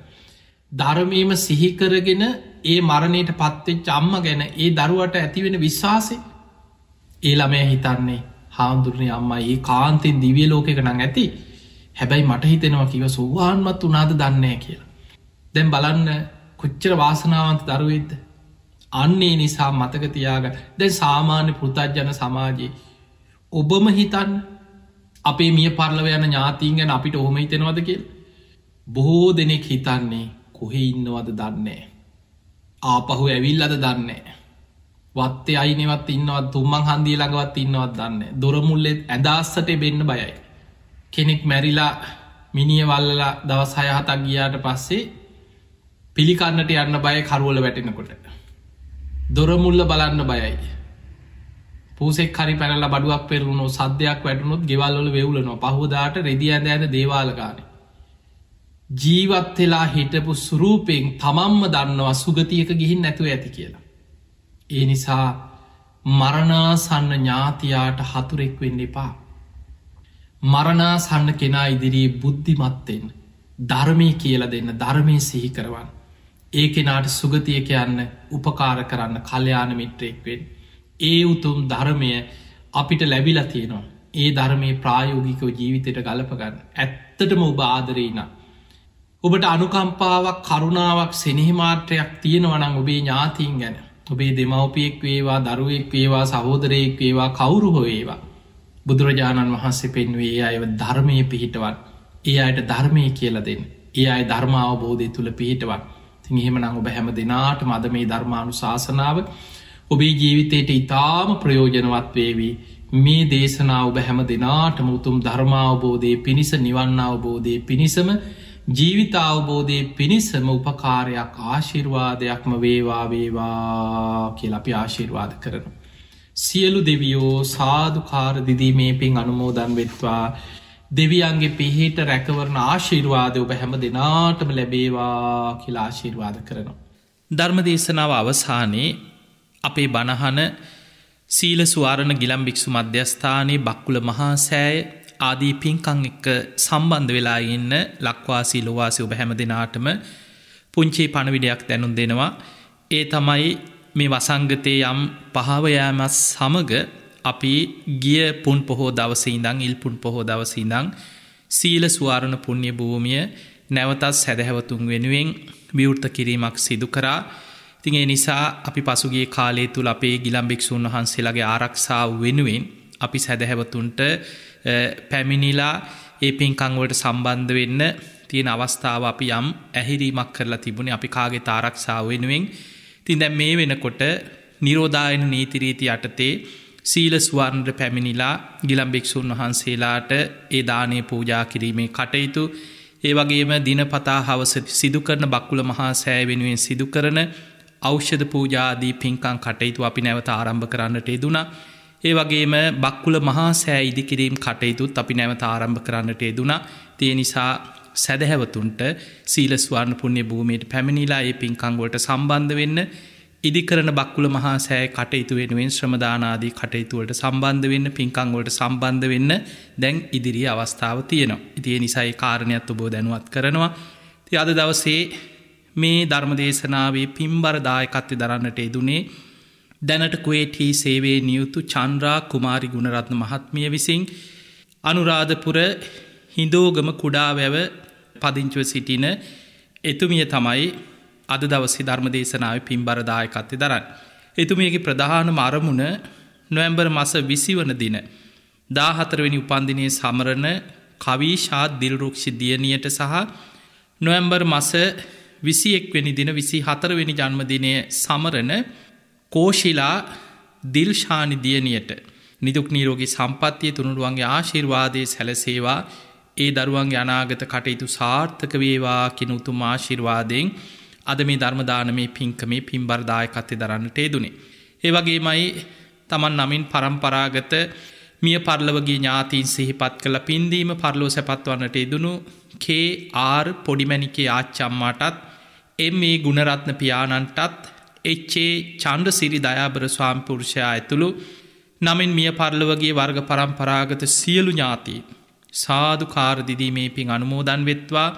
ධර්මීම සිහිකරගෙන ඒ මරණයට පත්වෙච්ච අම්ම ගැන ඒ දරුවට ඇතිවෙන විශ්වාසය ඒ ළමය හිතන්නේ හාමුදුරණය අම්ම ඒ කාන්තෙන් දිවිය ලෝකක නං ඇති හැබැයි මට හිතෙනවා කිව සුවාන්මත් වනාද දන්නේ කියලා. දැම් බලන්න කොච්චර වාසනාවන්ත දරුවෙද්ද. අන්නේ නිසා මතකතියාග දැ සාමාන්‍ය පෘතජ්ජන සමාජයේ ඔබම හිතන්න අපේ මිය පරලව යන ඥාතිීන් ගැන අපිට ඔහොම හිතෙනවද කියල්. බොහෝ දෙනෙක් හිතන්නේ කොහෙ ඉන්නවද දන්නේ. ආපහු ඇවිල් අද දන්නේ. වත්තේ අයිනවත් ඉන්නවත් තුම්මන් හන්දිය ළඟවත් ඉන්නවත් දන්න දොරමුල්ලෙත් ඇදස්සට බෙන්න්න බයයි. කෙනෙක් මැරිලා මිනිිය වල්ලලා දවස් හය හතක් ගියාට පස්සේ පිළිකන්නට යන්න බය කරුවල වැටෙනකොට. දොරමුල්ල බලන්න බයයි. පූසෙක් හරි පැනල බඩුවක් පෙරුණු සද්‍යයක් වැටනුත් ගෙවල්ල වෙවුලනවා පහෝදාට රෙදි ඇද ඇද දේවාලගාන. ජීවත් වෙලා හිටපු සුරූපයෙන් තමම්ම දන්නවා සුගතියක ගිහින් නැතුව ඇති කියලා. ඒ නිසා මරණාසන්න ඥාතියාට හතුරෙක් වෙන්න එපා. මරණාසන්න කෙනා ඉදිරියේ බුද්ධිමත්තෙන් ධර්මය කියල දෙන්න ධර්මය සිහි කරවන්. ඒ කෙනාට සුගතිය කියන්න උපකාර කරන්න කල්්‍යයාන මිත්‍රයෙක්වෙන්. ඒ උතුම් ධර්මය අපිට ලැබිලා තියෙනවා. ඒ ධර්මය ප්‍රායෝගිකව ජීවිතයට ගලපගන්න. ඇත්තටම ඔබ ආදරේන. ඔබට අනුකම්පාවක් කරුණාවක් සෙනෙහිමාර්ටයක් තියෙනවනං ඔබේ ඥාතීන් ගැන. ඔබේ දෙමවපියෙක් වේවා දරුවෙක් වේවා සහෝදරයෙක් වේවා කවුරු හොඒවා. බුදුරජාණන් වහන්සේ පෙන්වේ අයව ධර්මය පිහිටවන්. ඒ අයට ධර්මය කියල දෙන්න. ඒ අයි ධර්මාවබෝධය තුළ පිහිටවන්. තින් එහෙම නං ඔබ හැම දෙනාට මද මේ ධර්මානු ශාසනාව ඔබේ ජීවිතයට ඉතාම ප්‍රයෝජනවත් වේවී මේ දේශනාව ඔබ හැම දෙනාටම උතුම් ධර්මාවබෝධය පිණිස නිවන්න අවබෝධය පිණිසම ජීවිතාවබෝධය පිණිසම උපකාරයක් ආශිර්වාදයක්ම වේවා වේවා කියල අපි ආශිර්වාද කරන. සියලු දෙවියෝ සාධකාර දිදීමේ පින් අනුමෝදන් වෙත්වා දෙවියන්ගේ පිහිට රැකවරණ ආශිර්වාද ඔබ හැම දෙනාටම ලැබේවා කියලා ආශිර්වාද කරනවා. ධර්මදේශනාව අවසානයේ අපේ බණහන සීල ස්වාරණ ගිලම් භික්‍ෂු මධ්‍යස්ථානයේ බක්කුල මහා සෑය ආදී පින්කං එක්ක සම්බන්ධ වෙලා ඉන්න ලක්වාසී ලොවාසි ඔබ හැම දෙනාටම පුංචේ පණවිඩයක් දැනුම් දෙනවා ඒ තමයි මේ වසංගතය යම් පහවයෑමත් සමග අපි ගිය පුන් පොහෝ දවසීදං ඉල්පුන් පොහෝ දවසීදං සීල ස්වාරණ පුුණ්්‍ය භූමිය නැවතත් සැදැහැවතුන් වෙනුවෙන් විවෘත කිරීමක් සිදු කරා. තින් ඒ නිසා අපි පසුගේ කාලේ තුළ අපේ ගිලම්භික්‍ෂූන් වහන්සේලාගේ ආරක්ෂාව වෙනුවෙන් අපි සැදැහැවතුන්ට පැමිණිලා ඒ පින්කංවලට සම්බන්ධ වෙන්න තියෙන අවස්ථාව අපි යම් ඇහිරීමක් කරලා තිබුණේ අපි කාගේ තාරක්ෂාව වෙනුවෙන්. තින් දැම් මේ වෙනකොට නිරෝධායන නීතිරීති යටතේ සීල ස්වර්ණට පැමිණිලා ගිලම්භික්‍ෂූන් වහන්සේලාට ඒ දානය පූජා කිරීමේ කටයුතු ඒ වගේම දිනපතා හවස සිදුකරන බක්කුල මහා සෑ වෙනුවෙන් සිදු කරන ෞෂධ පූජාදී පින්කං කටයුතු අපි නැවත ආරම්භ කරන්නට යෙදුනා. ඒ වගේම බක්කුල මහා සෑ ඉදිකිරීම් කටයුතුත් අපි නැවත ආරම්භ කරන්නට යෙදුනා. තිය නිසා සැදැහැවතුන්ට සීලස්වාර්ණ පුුණ්‍ය භූමයට පැමිණිලා ඒ පින්කංගොලට සම්බන්ධ වෙන්න ඉදිකරන බක්කුල මහා සෑ කටයුතු වෙනුවෙන් ශ්‍රමදානාදී කටයුතුවලට සම්බන්ධ වෙන්න පින්කංගොලට සම්බන්ධ වෙන්න දැන් ඉදිරි අවස්ථාව තියනවා. ඉතිය නිසයි කාරණයක් ඔබෝ දැනුවත් කරනවා. ති අද දවසේ මේ ධර්මදේශනාවේ පිම්බරදායකත්ව දරන්නට එදුනේ දැනට කුවේටහි සේවේ නියුතු චන්ද්‍රා කුමාරි ගුණරත්න මහත්මිය විසින් අනුරාධපුර හිදෝගම කුඩා වැව පදිංචුව සිටින එතුමිය තමයි අද දවසි ධර්මදේශනාව පිම්බරදායකත්ය දරන්න. එතුමියගේ ප්‍රධාන මරමුණ නොවැම්බර් මස විසි වන දින. දාහතරවෙනි උපන්දිනය සමරණ කවීශාත් දිල්රුක්ෂි දියනියට සහ නොවැම්බර් මස විසි එක්වෙනි දින විසි හතරවෙනි ජන්මදිනය සමරණ කෝශිලා දිල්ශානි දියනියට නිදුක් නීරෝගි සම්පත්තිය තුනුරුවන්ගේ ආශිර්වාදය සැලසේවා ඒ දරුවන් අනාගත කටයුතු සාර්ථක වේවා කිනුතුම් ආශිර්වාදයෙන් අද මේ ධර්මදානමේ පින්කමේ පින්බර්දායකත්තය දරන්නට ඒදුනේ. ඒවගේමයි තමන් නමින් පරම්පරාගත මිය පරලවගේ ඥාතීන් සිහිපත් කළ පින්දීම පරලෝ සැපත්වන්නට එදුණු කේ පොඩිමැනිකේ ආච්චම්මාටත් එම් මේ ගුණරත්න පියාණන්ටත් එච්චේ චන්ඩ සිරි දයාබර ස්වාම්පුරුෂයා ඇතුළු නමින් මිය පරලවගේ වර්ග පරම්පරාගත සියලු ඥාතී සාධු කාරදිදීමේ පින් අනුමෝදන් වෙත්වා.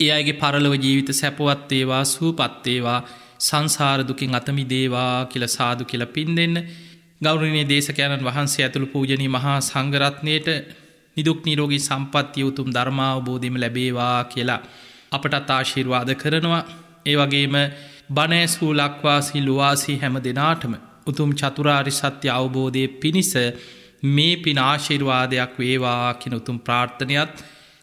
ඒ අයගේ පරලව ජීවිත සැපවත්තේවා සූපත්තේවා සංසාරදුකින් අතමි දේවා කියල සාදු කියල පින් දෙන්න. ගෞරණය දේශකයණන් වහන්සේ ඇතුළු පූජනී මහා සංගරත්නයට නිදුක් නිරෝගී සම්පත්තිය උතුම් ධර්මාවබෝධීම ලැබේවා කියලා අපටත් ආශිර්වාද කරනවා. ඒ වගේම බනෑස්වූ ලක්වාසි ලුවාසී හැම දෙනාටම උතුම් චතුරාරි සත්‍ය අවබෝධය පිණිස මේ පින ආශිර්වාදයක් වේවා කින උතුම් ප්‍රාර්ථනයත්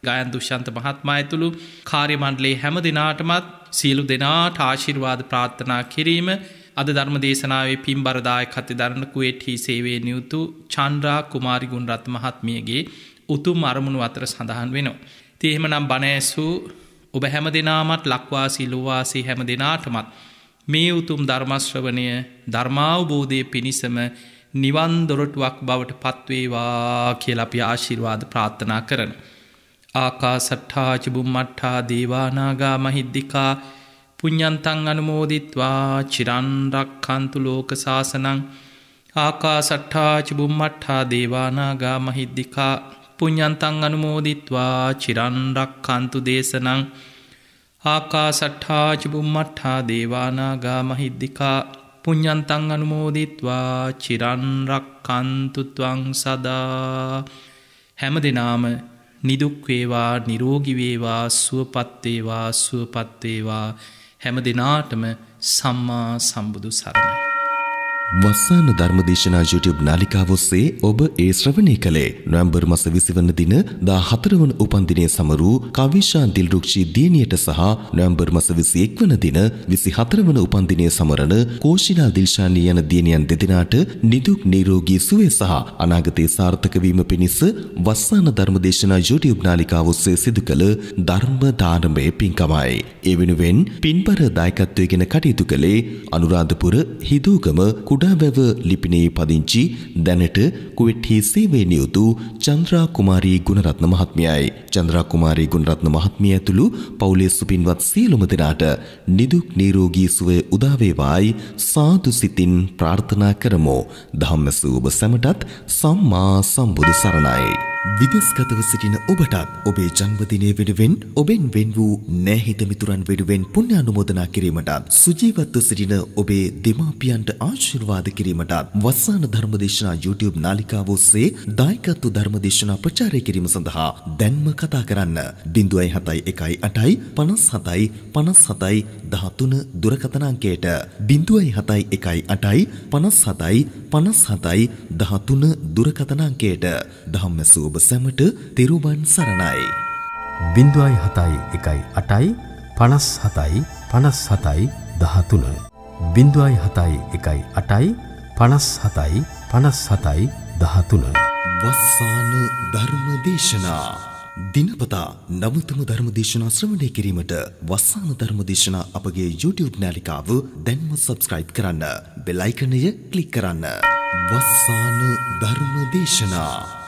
ගයන් දුෂ්‍යන්ත මහත්මා ඇතුළු කාර්යමණ්ඩලේ හැම දෙනාටමත් සියලු දෙනාට ආශිර්වාද ප්‍රාර්ථනා කිරීම අද ධර්ම දේශනාවේ පින්බරදාය කති දරණකුවේටහි සේවේ නියුතු චන්ද්‍රා කුමාරිගුන් රත් මහත්මියගේ උතුම් අරමුණු අතර සඳහන් වෙනවා. තියහෙම නම් බණෑසූ ඔබ හැම දෙනාමත් ලක්වාසී ලොවාසී හැම දෙනාටමත් මේ උතුම් ධර්මශ්‍රවනය ධර්මාවබෝධය පිණිසම නිවන් දොරටුවක් බවට පත්වේවා කියල අපි ආශිර්වාද ප්‍රාර්ථනා කරන. ආකා සට්ඨාචබුම් මට්ඨා දේවානාගා මහිද්දිකා පුඤ්ඥන්තන් අනුමෝදිත්වා චිරන්රක්කන්තු ලෝක ශාසනං ආකා සට්ඨාචබුම් මට්ඨා දේවානාගා මහිද්දිකා පුඤ්ඥන්තන් අනුමෝදිත්වා චිරන්රක්කන්තු දේශනං ආකා සට්ඨාචබුම් මට්ඨා දේවානාගා මහිද්දිකා පුඤ්ඥන්තං අනුමෝදිත්වා චිරන්රක්කන්තුත්වං සදා. හැම දෙනාම නිදුක්වේවා නිරෝගිවේවා සුවපත්වේවා සුවපත්වේවා හැම දෙනාටම සම්මා සම්බුදු සරණයි. වස්සාන ධර්මදේශනා YouTube නාලිකාවොස්සේ ඔබ ඒ ශ්‍රවණය කළේ නොවැම්බර් මස 20 වන දින 14 වන උපන්දිනය සමරු කවිෂා දිල්රුක්ෂි දියණියට සහ නොවැම්බර් මස 21 වන දින 24 වන උපන්දිනය සමරන කෝෂිනා දිල්ෂානි යන දියණියන් දෙදෙනාට නිදුක් නිරෝගී සුවය සහ අනාගතයේ සාර්ථක වීම පිණිස වස්සාන ධර්මදේශනා YouTube නාලිකාවොස්සේ සිදු කළ ධර්ම දානමය පින්කමයි. ඒ වෙනුවෙන් පින්බර දායකත්වයෙන් කටයුතු කළේ අනුරාධපුර හිදූගම කුඩා කුඩාවැව ලිපිනේ පදිංචි දැනට කුවෙට්හි සේවය නියුතු චන්ද්‍රා කුමාරී ගුණරත්න මහත්මියයි. චන්ද්‍රා කුමාරී ගුණරත්න මහත්මිය ඇතුළු පවුලේ සුපින්වත් සියලුම දෙනාට නිදුක් නිරෝගී සුවය උදා වේවායි සාදු සිතින් ප්‍රාර්ථනා කරමු. ධම්මසූ ඔබ සැමටත් සම්මා සම්බුදු සරණයි. විදෙස්ගතව සිටින ඔබටත් ඔබේ ජන්මදිනය වෙනුවෙන් ඔබෙන් වෙන් වූ නෑහිත මිතුරන් වෙනුවෙන් පුණ්‍ය අනුමෝදනා කිරීමටත් සුජීවත්ව සිටින ඔබේ දෙමාපියන්ට ආශිර්වාද කිරීමටත් වස්සාන ධර්මදේශනා YouTube නාලිකාව ඔස්සේ දායකත්ව ධර්මදේශනා ප්‍රචාරය කිරීම සඳහා දැන්ම කතා කරන්න 0.71 57 57 13 දුරකථන අංකයට 0.71 57 57 13 දුරකථන අංකයට ධම්මසූ ඔබ සැමට තෙරුවන් සරණයි. බින්දුවයි හතයි එකයි අටයි පනස් හතයි පනස් හතයි දහතුන. බින්දුවයි හතයි එකයි අටයි පනස් හතයි පනස් හතයි දහතුන. වස්සාන ධර්මදේශනා. දිනපතා නවතම ධර්මදේශනා ශ්‍රවණය කිරීමට වස්සාන ධර්මදේශනා අපගේ YouTube නාලිකාව දැන්ම සබස්ක්‍රයිබ් කරන්න. බෙල් අයිකනය ක්ලික් කරන්න. වස්සාන ධර්මදේශනා